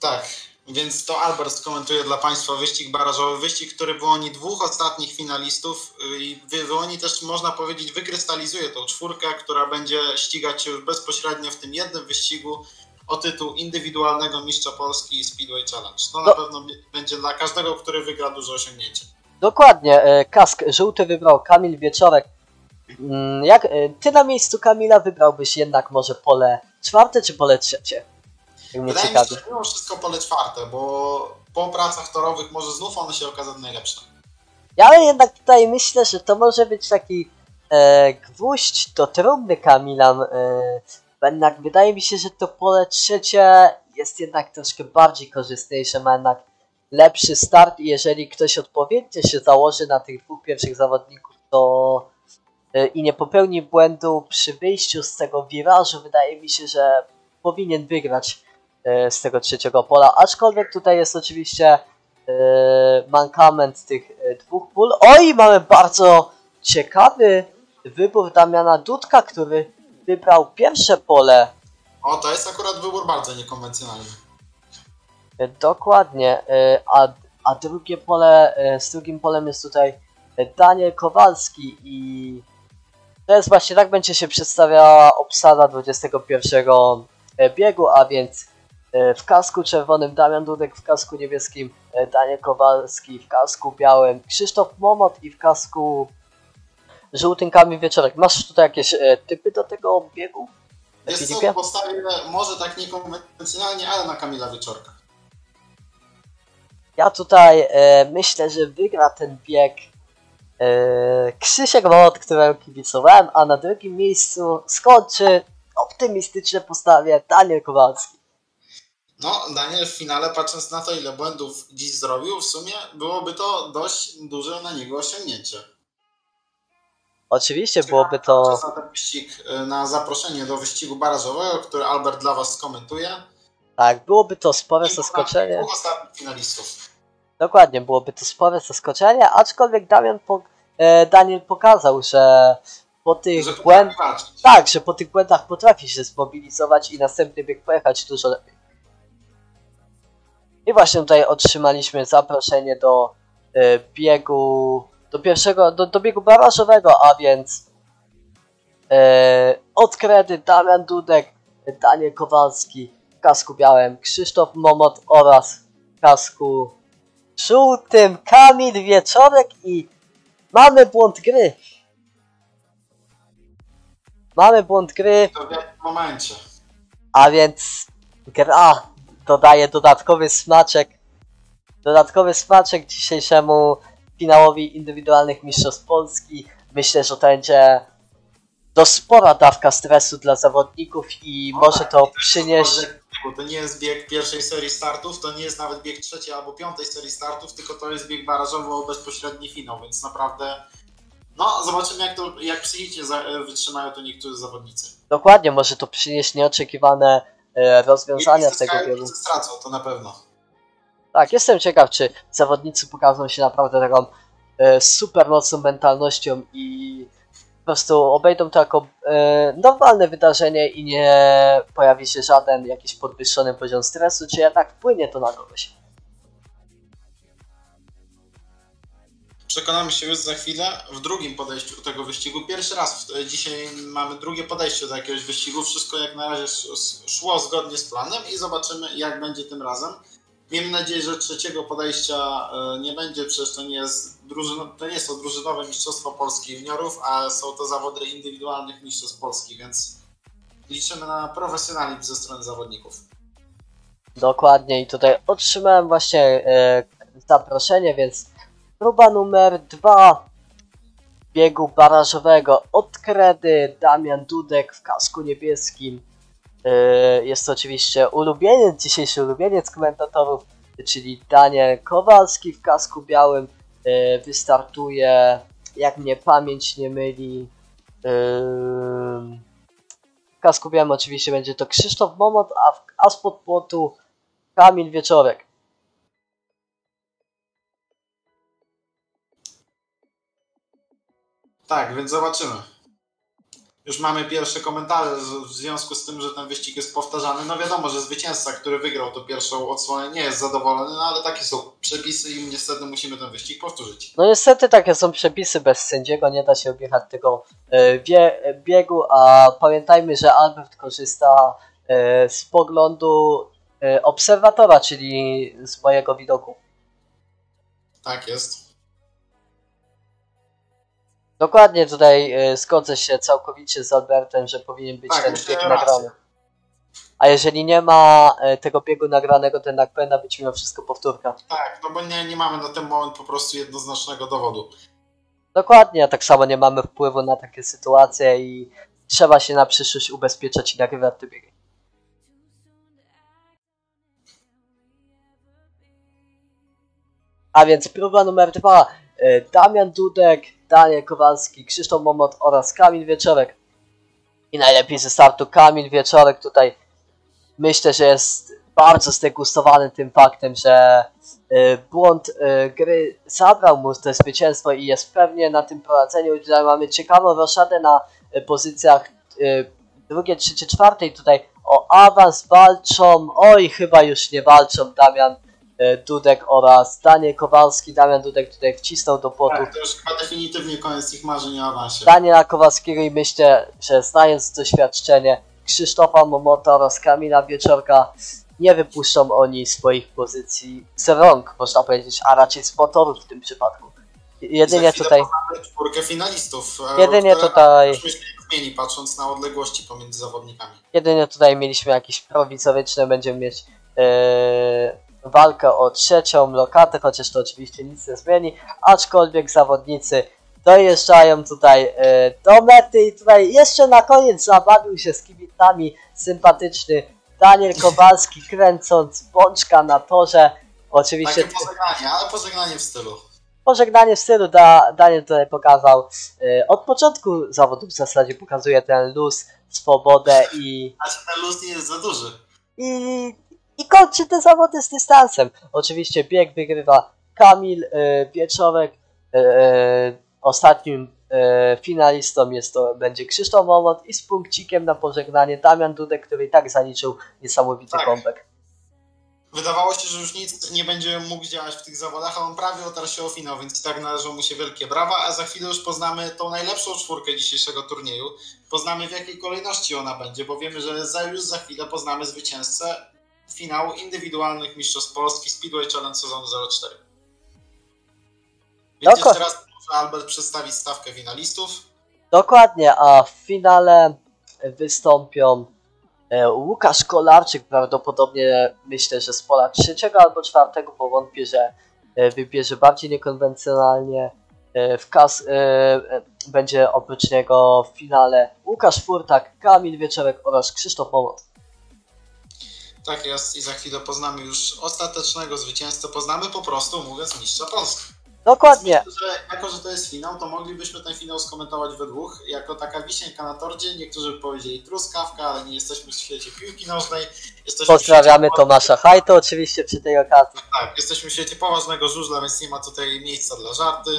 Tak, więc to Albert skomentuje dla Państwa wyścig barażowy, wyścig, który wyłoni dwóch ostatnich finalistów y, i wy- wyłoni też, można powiedzieć, wykrystalizuje tą czwórkę, która będzie ścigać się już bezpośrednio w tym jednym wyścigu o tytuł indywidualnego mistrza Polski Speedway Challenge. To na No. pewno b- będzie dla każdego, który wygra duże osiągnięcie. Dokładnie, e, kask żółty wybrał Kamil Wieczorek. Mm, Jak, e, ty na miejscu Kamila wybrałbyś jednak może pole czwarte czy pole trzecie? Wydaje mi się, że mimo wszystko pole czwarte, bo po pracach torowych może znów one się okazać najlepsze. Ja jednak tutaj myślę, że to może być taki e, gwóźdź do trumny Kamila. E, jednak wydaje mi się, że to pole trzecie jest jednak troszkę bardziej korzystniejsze, ma jednak lepszy start i jeżeli ktoś odpowiednio się założy na tych dwóch pierwszych zawodników, to e, i nie popełni błędu przy wyjściu z tego wirażu, wydaje mi się, że powinien wygrać z tego trzeciego pola, aczkolwiek tutaj jest oczywiście e, mankament tych e, dwóch pól. Oj, mamy bardzo ciekawy wybór Damiana Dudka, który wybrał pierwsze pole. O, to jest akurat wybór bardzo niekonwencjonalny. E, Dokładnie, e, a, a drugie pole, e, z drugim polem jest tutaj e, Daniel Kowalski i to jest właśnie tak będzie się przedstawiała obsada 21 e, biegu, a więc e, w kasku czerwonym Damian Dudek, w kasku niebieskim e, Daniel Kowalski, w kasku białym Krzysztof Momot i w kasku żółtym Kamil Wieczorek. Masz tutaj jakieś e, typy do tego biegu? Jest co, postawię może tak niekonwencjonalnie, ale na Kamila Wieczorka. Ja tutaj e, myślę, że wygra ten bieg e, Krzysiek Wod, któremu kibicowałem, a na drugim miejscu skończy optymistyczne postawie Daniel Kowalski. No, Daniel w finale, patrząc na to, ile błędów dziś zrobił, w sumie byłoby to dość duże na niego osiągnięcie. Oczywiście byłoby to... Na ten wyścig, y, na zaproszenie do wyścigu barażowego, który Albert dla Was skomentuje. Tak, byłoby to spore zaskoczenie. Finalistów. Dokładnie, byłoby to spore zaskoczenie, aczkolwiek Damian po, e, Daniel pokazał, że po tych błędach... Tak, że po tych błędach potrafi się zmobilizować i następny bieg pojechać dużo lepiej. I właśnie tutaj otrzymaliśmy zaproszenie do e, biegu, do pierwszego, do, do biegu barażowego, a więc e, od kredy Damian Dudek, Daniel Kowalski w kasku białym, Krzysztof Momot oraz w kasku żółtym, Kamil Wieczorek i mamy błąd gry. Mamy błąd gry. To w jakim momencie? A więc gra dodaje dodatkowy smaczek. Dodatkowy smaczek dzisiejszemu finałowi indywidualnych mistrzostw Polski. Myślę, że to będzie to spora dawka stresu dla zawodników i może to przynieść. To nie jest bieg pierwszej serii startów, to nie jest nawet bieg trzeciej albo piątej serii startów, tylko to jest bieg barażowy o bezpośredni finał, więc naprawdę no zobaczymy jak to jak psychicznie wytrzymają to niektórzy zawodnicy. Dokładnie, może to przynieść nieoczekiwane rozwiązania Jedni w tego drudzy stracą, to na pewno. Tak, jestem ciekaw, czy zawodnicy pokażą się naprawdę taką e, super mocną mentalnością i po prostu obejdą to jako e, normalne wydarzenie i nie pojawi się żaden jakiś podwyższony poziom stresu, czy jednak wpłynie to na kogoś. Przekonamy się już za chwilę w drugim podejściu do tego wyścigu. Pierwszy raz dzisiaj mamy drugie podejście do jakiegoś wyścigu. Wszystko jak na razie sz- szło zgodnie z planem i zobaczymy jak będzie tym razem. Miejmy nadzieję, że trzeciego podejścia e, nie będzie, przecież to nie jest, drużyno, to nie są drużynowe Mistrzostwa Polski Juniorów, a są to zawody indywidualnych Mistrzostw Polski, więc liczymy na profesjonalizm ze strony zawodników. Dokładnie i tutaj otrzymałem właśnie e, zaproszenie, więc próba numer dwa biegu barażowego od kredy Damian Dudek w kasku niebieskim. E, jest to oczywiście ulubieniec, dzisiejszy ulubieniec komentatorów, czyli Daniel Kowalski w kasku białym. E, wystartuje, jak mnie pamięć nie myli, e, w kasku białym oczywiście będzie to Krzysztof Momot, a, w, a spod płotu Kamil Wieczorek. Tak, więc zobaczymy. Już mamy pierwsze komentarze w związku z tym, że ten wyścig jest powtarzany. No wiadomo, że zwycięzca, który wygrał tą pierwszą odsłonę, nie jest zadowolony, no ale takie są przepisy i niestety musimy ten wyścig powtórzyć. No niestety takie są przepisy, bez sędziego nie da się objechać tego e, bie, biegu, a pamiętajmy, że Albert korzysta e, z poglądu e, obserwatora, czyli z mojego widoku. Tak jest. Dokładnie tutaj e, zgodzę się całkowicie z Albertem, że powinien być Tak, ten bieg nagrany. A jeżeli nie ma e, tego biegu nagranego, to jednak powinna być mimo wszystko powtórka. Tak, no bo nie, nie mamy na ten moment po prostu jednoznacznego dowodu. Dokładnie, tak samo nie mamy wpływu na takie sytuacje i trzeba się na przyszłość ubezpieczać i nagrywać te biegi. A więc próba numer dwa. E, Damian Dudek, Daniel Kowalski, Krzysztof Momot oraz Kamil Wieczorek. I najlepiej ze startu Kamil Wieczorek tutaj myślę, że jest bardzo zdegustowany tym faktem, że e, błąd e, gry zabrał mu to zwycięstwo i jest pewnie na tym prowadzeniu. Tutaj mamy ciekawą roszadę na pozycjach drugie, trzecie, czwartej. Tutaj o awans walczą, oj chyba już nie walczą Damian Dudek oraz Daniel Kowalski. Damian Dudek tutaj wcisnął do płotu Tak, to już chyba definitywnie koniec ich marzeń o awansie. Daniela Kowalskiego i myślę, że znając doświadczenie Krzysztofa Momota oraz Kamila Wieczorka, nie wypuszczą oni swoich pozycji z rąk, można powiedzieć, a raczej z motorów w tym przypadku. Jedynie tutaj, czwórkę finalistów. e, jedynie tutaj, zmieni, patrząc na odległości pomiędzy zawodnikami. jedynie tutaj mieliśmy jakieś prowizoryczne, będziemy mieć e, walkę o trzecią lokatę, chociaż to oczywiście nic nie zmieni, aczkolwiek zawodnicy dojeżdżają tutaj e, do mety i tutaj jeszcze na koniec zabawił się z kibicami sympatyczny Daniel Kowalski kręcąc bączka na torze. Oczywiście Takie pożegnanie, ale pożegnanie w stylu. pożegnanie w stylu da, Daniel tutaj pokazał e, od początku zawodów w zasadzie pokazuje ten luz, swobodę i, Znaczy ten luz nie jest za duży. i, i kończy te zawody z dystansem. Oczywiście bieg wygrywa Kamil e, Wieczorek, e, e, ostatnim e, finalistą jest to będzie Krzysztof Momot i z punkcikiem na pożegnanie Damian Dudek, który i tak zaliczył niesamowity Tak. comeback. Wydawało się, że już nic nie będzie mógł działać w tych zawodach, a on prawie otarł się o finał, więc i tak należą mu się wielkie brawa, a za chwilę już poznamy tą najlepszą czwórkę dzisiejszego turnieju. Poznamy w jakiej kolejności ona będzie, bo wiemy, że za, już za chwilę poznamy zwycięzcę finału indywidualnych Mistrzostw Polski Speedway Challenge sezonu 04. Więc Dokładnie. jeszcze raz Albert przedstawić stawkę finalistów. Dokładnie, a w finale wystąpią e, Łukasz Kolarczyk, prawdopodobnie myślę, że z pola trzeciego albo czwartego, bo wątpię, że e, wybierze bardziej niekonwencjonalnie. E, W kas, będzie oprócz niego w finale Łukasz Furtak, Kamil Wieczorek oraz Krzysztof Momot. Tak jest i za chwilę poznamy już ostatecznego zwycięzcę. Poznamy po prostu, mówiąc, mistrza Polski. Dokładnie, Myślę, że jako, że to jest finał, to moglibyśmy ten finał skomentować we dwóch. Jako taka wisienka na torcie. Niektórzy by powiedzieli truskawka, ale nie jesteśmy w świecie piłki nożnej. Jesteśmy pozdrawiamy świecie, Tomasza Hajto oczywiście przy tej okazji. Tak, jesteśmy w świecie poważnego żużla, więc nie ma tutaj miejsca dla żarty.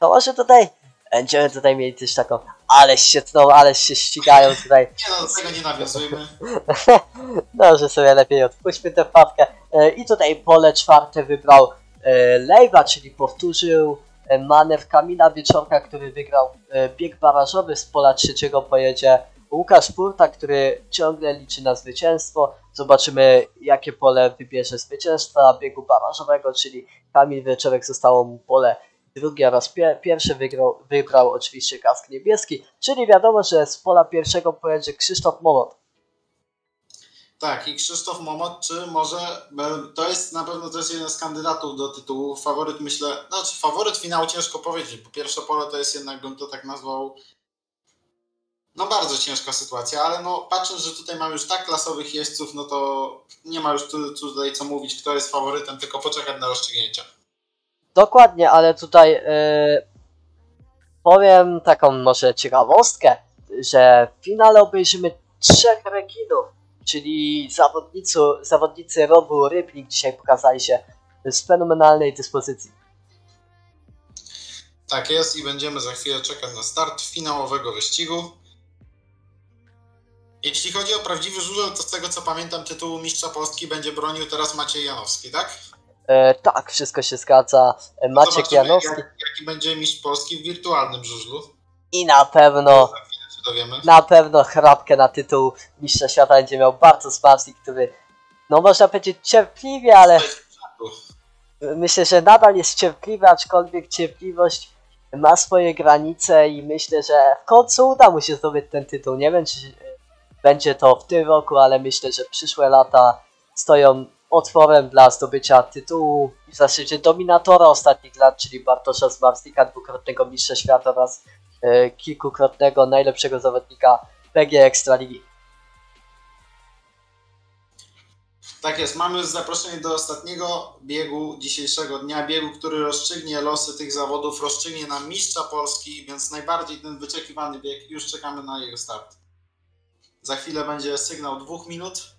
To może tutaj będziemy tutaj mieli też taką, aleś się tną, aleś się ścigają tutaj. Nie no, do tego nie nawiązujmy. No, że sobie lepiej odpuśćmy tę wpadkę. E, I tutaj pole czwarte wybrał e, Lejwa, czyli powtórzył e, manewr Kamila Wieczorka, który wygrał bieg barażowy. Z pola trzeciego pojedzie Łukasz Purta, który ciągle liczy na zwycięstwo. Zobaczymy, jakie pole wybierze zwycięstwa biegu barażowego, czyli Kamil Wieczorek zostało mu pole drugie oraz pie pierwsze wygrał, wybrał oczywiście kask niebieski, czyli wiadomo, że z pola pierwszego pojedzie Krzysztof Momot. Tak, i Krzysztof Momot, czy może to jest na pewno jest jeden z kandydatów do tytułu. Faworyt myślę, znaczy faworyt finału ciężko powiedzieć, bo pierwsze pole to jest jednak, bym to tak nazwał, no bardzo ciężka sytuacja, ale no patrząc, że tutaj mamy już tak klasowych jeźdźców, no to nie ma już tu, tutaj co mówić, kto jest faworytem, tylko poczekać na rozstrzygnięcia. Dokładnie, ale tutaj yy, powiem taką może ciekawostkę, że w finale obejrzymy trzech rekinów, czyli zawodnicy, zawodnicy rowu Rybnik dzisiaj pokazali się z fenomenalnej dyspozycji. Tak jest i będziemy za chwilę czekać na start finałowego wyścigu. Jeśli chodzi o prawdziwy żużel, to z tego co pamiętam tytułu mistrza Polski będzie bronił teraz Maciej Janowski, tak? E, tak, wszystko się zgadza. E, Maciek Zobaczymy, Janowski Jak, jaki będzie mistrz Polski w wirtualnym żużlu. i na pewno, na pewno chrapkę na tytuł mistrza świata będzie miał bardzo Smarsik, który no można powiedzieć cierpliwie, ale myślę, że nadal jest cierpliwy, aczkolwiek cierpliwość ma swoje granice i myślę, że w końcu uda mu się zdobyć ten tytuł. Nie wiem, czy będzie to w tym roku, ale myślę, że przyszłe lata stoją otworem dla zdobycia tytułu w zasadzie dominatora ostatnich lat, czyli Bartosza Zmarstika, dwukrotnego mistrza świata oraz e, kilkukrotnego najlepszego zawodnika PG Ekstraligi. Tak jest, mamy zaproszenie do ostatniego biegu dzisiejszego dnia, biegu, który rozstrzygnie losy tych zawodów, rozstrzygnie nam mistrza Polski, więc najbardziej ten wyczekiwany bieg, już czekamy na jego start. Za chwilę będzie sygnał dwóch minut.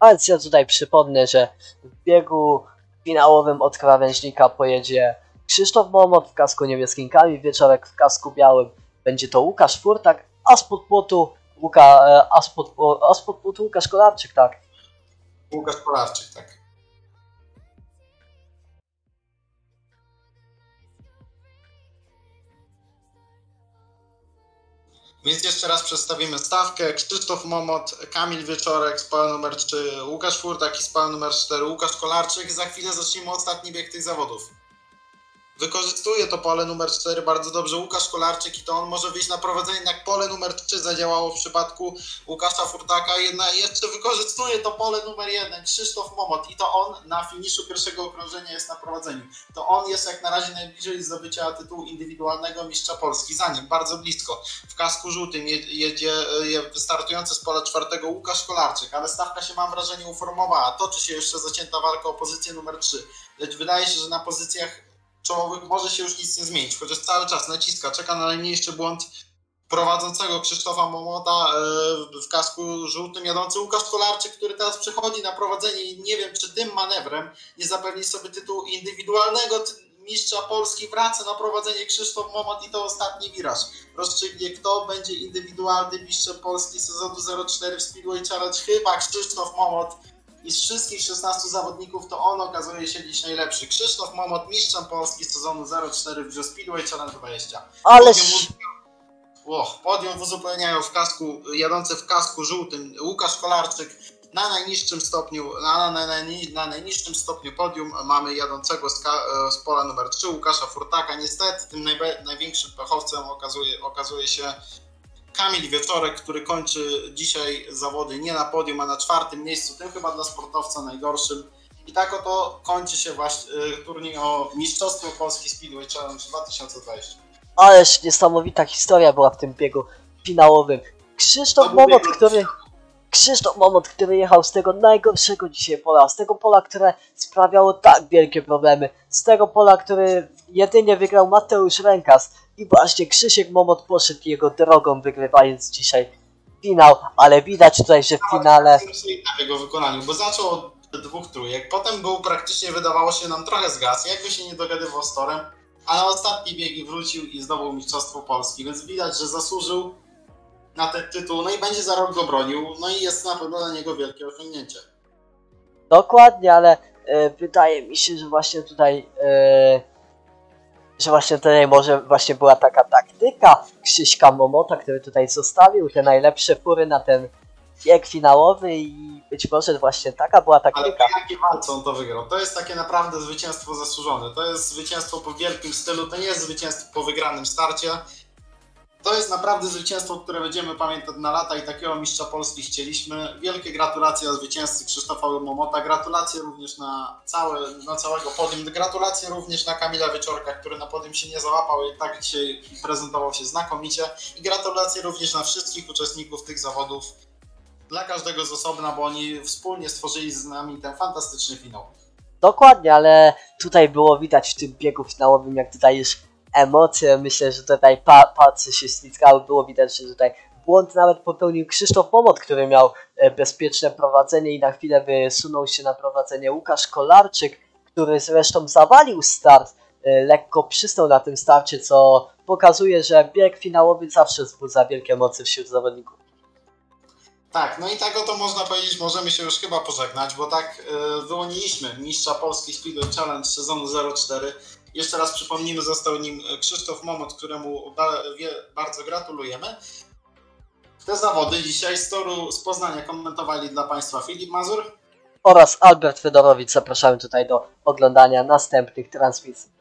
A więc ja tutaj przypomnę, że w biegu finałowym od krawężnika pojedzie Krzysztof Momot w kasku niebieskim, Kamil Wieczorek w kasku białym. Będzie to Łukasz Furtak, a spod płotu, Łuka, e, a spod, a spod płotu Łukasz Kolarczyk, tak. Łukasz Polarczyk, tak. Więc jeszcze raz przedstawimy stawkę. Krzysztof Momot, Kamil Wieczorek z pola numer 3, Łukasz Furtak i z numer 4, Łukasz Kolarczyk. Za chwilę zaczniemy ostatni bieg tych zawodów. Wykorzystuje to pole numer 4 bardzo dobrze. Łukasz Kolarczyk i to on może wyjść na prowadzenie, jak pole numer 3 zadziałało w przypadku Łukasza Furtaka, jedna, jeszcze wykorzystuje to pole numer 1 Krzysztof Momot. I to on na finiszu pierwszego okrążenia jest na prowadzeniu. To on jest jak na razie najbliżej zdobycia tytułu indywidualnego mistrza Polski, za nim bardzo blisko. W kasku żółtym je- jedzie je, startujący z pola czwartego Łukasz Kolarczyk, ale stawka się mam wrażenie uformowała, toczy się jeszcze zacięta walka o pozycję numer 3, lecz wydaje się, że na pozycjach czołowych może się już nic nie zmienić, chociaż cały czas naciska, czeka na najmniejszy błąd prowadzącego Krzysztofa Momota e, w kasku żółtym jadący Łukasz Kolarczyk, który teraz przechodzi na prowadzenie i nie wiem, czy tym manewrem nie zapewni sobie tytułu indywidualnego mistrza Polski, wraca na prowadzenie Krzysztof Momot i to ostatni wiraż. Rozstrzygnie, kto będzie indywidualnym mistrzem Polski sezonu 04 w Speedway Challenge, chyba Krzysztof Momot i z wszystkich 16 zawodników to on okazuje się dziś najlepszy. Krzysztof Momot, mistrzem Polski z sezonu 04 w Speedway Challenge 20. Ależ Podium, o, podium uzupełniają w kasku, jadący w kasku żółtym Łukasz Kolarczyk. Na najniższym stopniu, na, na, na, na najniższym stopniu podium mamy jadącego z, ka, z pola numer 3 Łukasza Furtaka. Niestety tym najbe, największym pechowcem okazuje, okazuje się Kamil Wieczorek, który kończy dzisiaj zawody nie na podium, a na czwartym miejscu, tym chyba dla sportowca najgorszym. I tak oto kończy się właśnie y, turniej o Mistrzostwo Polski Speedway Challenge 2020. Ależ niesamowita historia była w tym biegu finałowym. Krzysztof Momot, bieg który. Krzysztof Momot, który jechał z tego najgorszego dzisiaj pola, z tego pola, które sprawiało tak wielkie problemy, z tego pola, który jedynie wygrał Mateusz Rękas i właśnie Krzysiek Momot poszedł jego drogą, wygrywając dzisiaj finał, ale widać tutaj, że w finale w jego wykonaniu, bo zaczął od dwóch trójek, potem był praktycznie, wydawało się nam trochę zgas, jakby się nie dogadywał z torem, ale ostatni biegi wrócił i zdobył Mistrzostwo Polski, więc widać, że zasłużył na ten tytuł, no i będzie za rok go bronił, no i jest na pewno dla niego wielkie osiągnięcie. Dokładnie, ale e, wydaje mi się, że właśnie tutaj, e, że właśnie tutaj może właśnie była taka taktyka Krzyśka Momota, który tutaj zostawił te najlepsze fury na ten bieg finałowy i być może właśnie taka była Ale taktyka. po jakiej walce on to wygrał? To jest takie naprawdę zwycięstwo zasłużone. To jest zwycięstwo po wielkim stylu, to nie jest zwycięstwo po wygranym starcie. To jest naprawdę zwycięstwo, które będziemy pamiętać na lata i takiego mistrza Polski chcieliśmy. Wielkie gratulacje zwycięzcy Krzysztofa Momota. Gratulacje również na, całe, na całego podium. Gratulacje również na Kamila Wieczorka, który na podium się nie załapał i tak dzisiaj prezentował się znakomicie. I gratulacje również na wszystkich uczestników tych zawodów. Dla każdego z osobna, bo oni wspólnie stworzyli z nami ten fantastyczny finał. Dokładnie, ale tutaj było widać w tym biegu finałowym, jak tutaj już emocje, myślę, że tutaj pa palce się ślizgały, było widać, że tutaj błąd nawet popełnił Krzysztof Momot, który miał e, bezpieczne prowadzenie i na chwilę wysunął się na prowadzenie Łukasz Kolarczyk, który zresztą zawalił start, e, lekko przystał na tym starcie, co pokazuje, że bieg finałowy zawsze wzbudza wielkie emocje wśród zawodników. Tak, no i tak oto można powiedzieć, możemy się już chyba pożegnać, bo tak e, wyłoniliśmy mistrza Polski Speedway Challenge sezonu 04. Jeszcze raz przypomnijmy, został nim Krzysztof Momot, któremu bardzo gratulujemy. Te zawody dzisiaj z toru z Poznania komentowali dla Państwa Filip Mazur Oraz Albert Fedorowicz zapraszamy tutaj do oglądania następnych transmisji.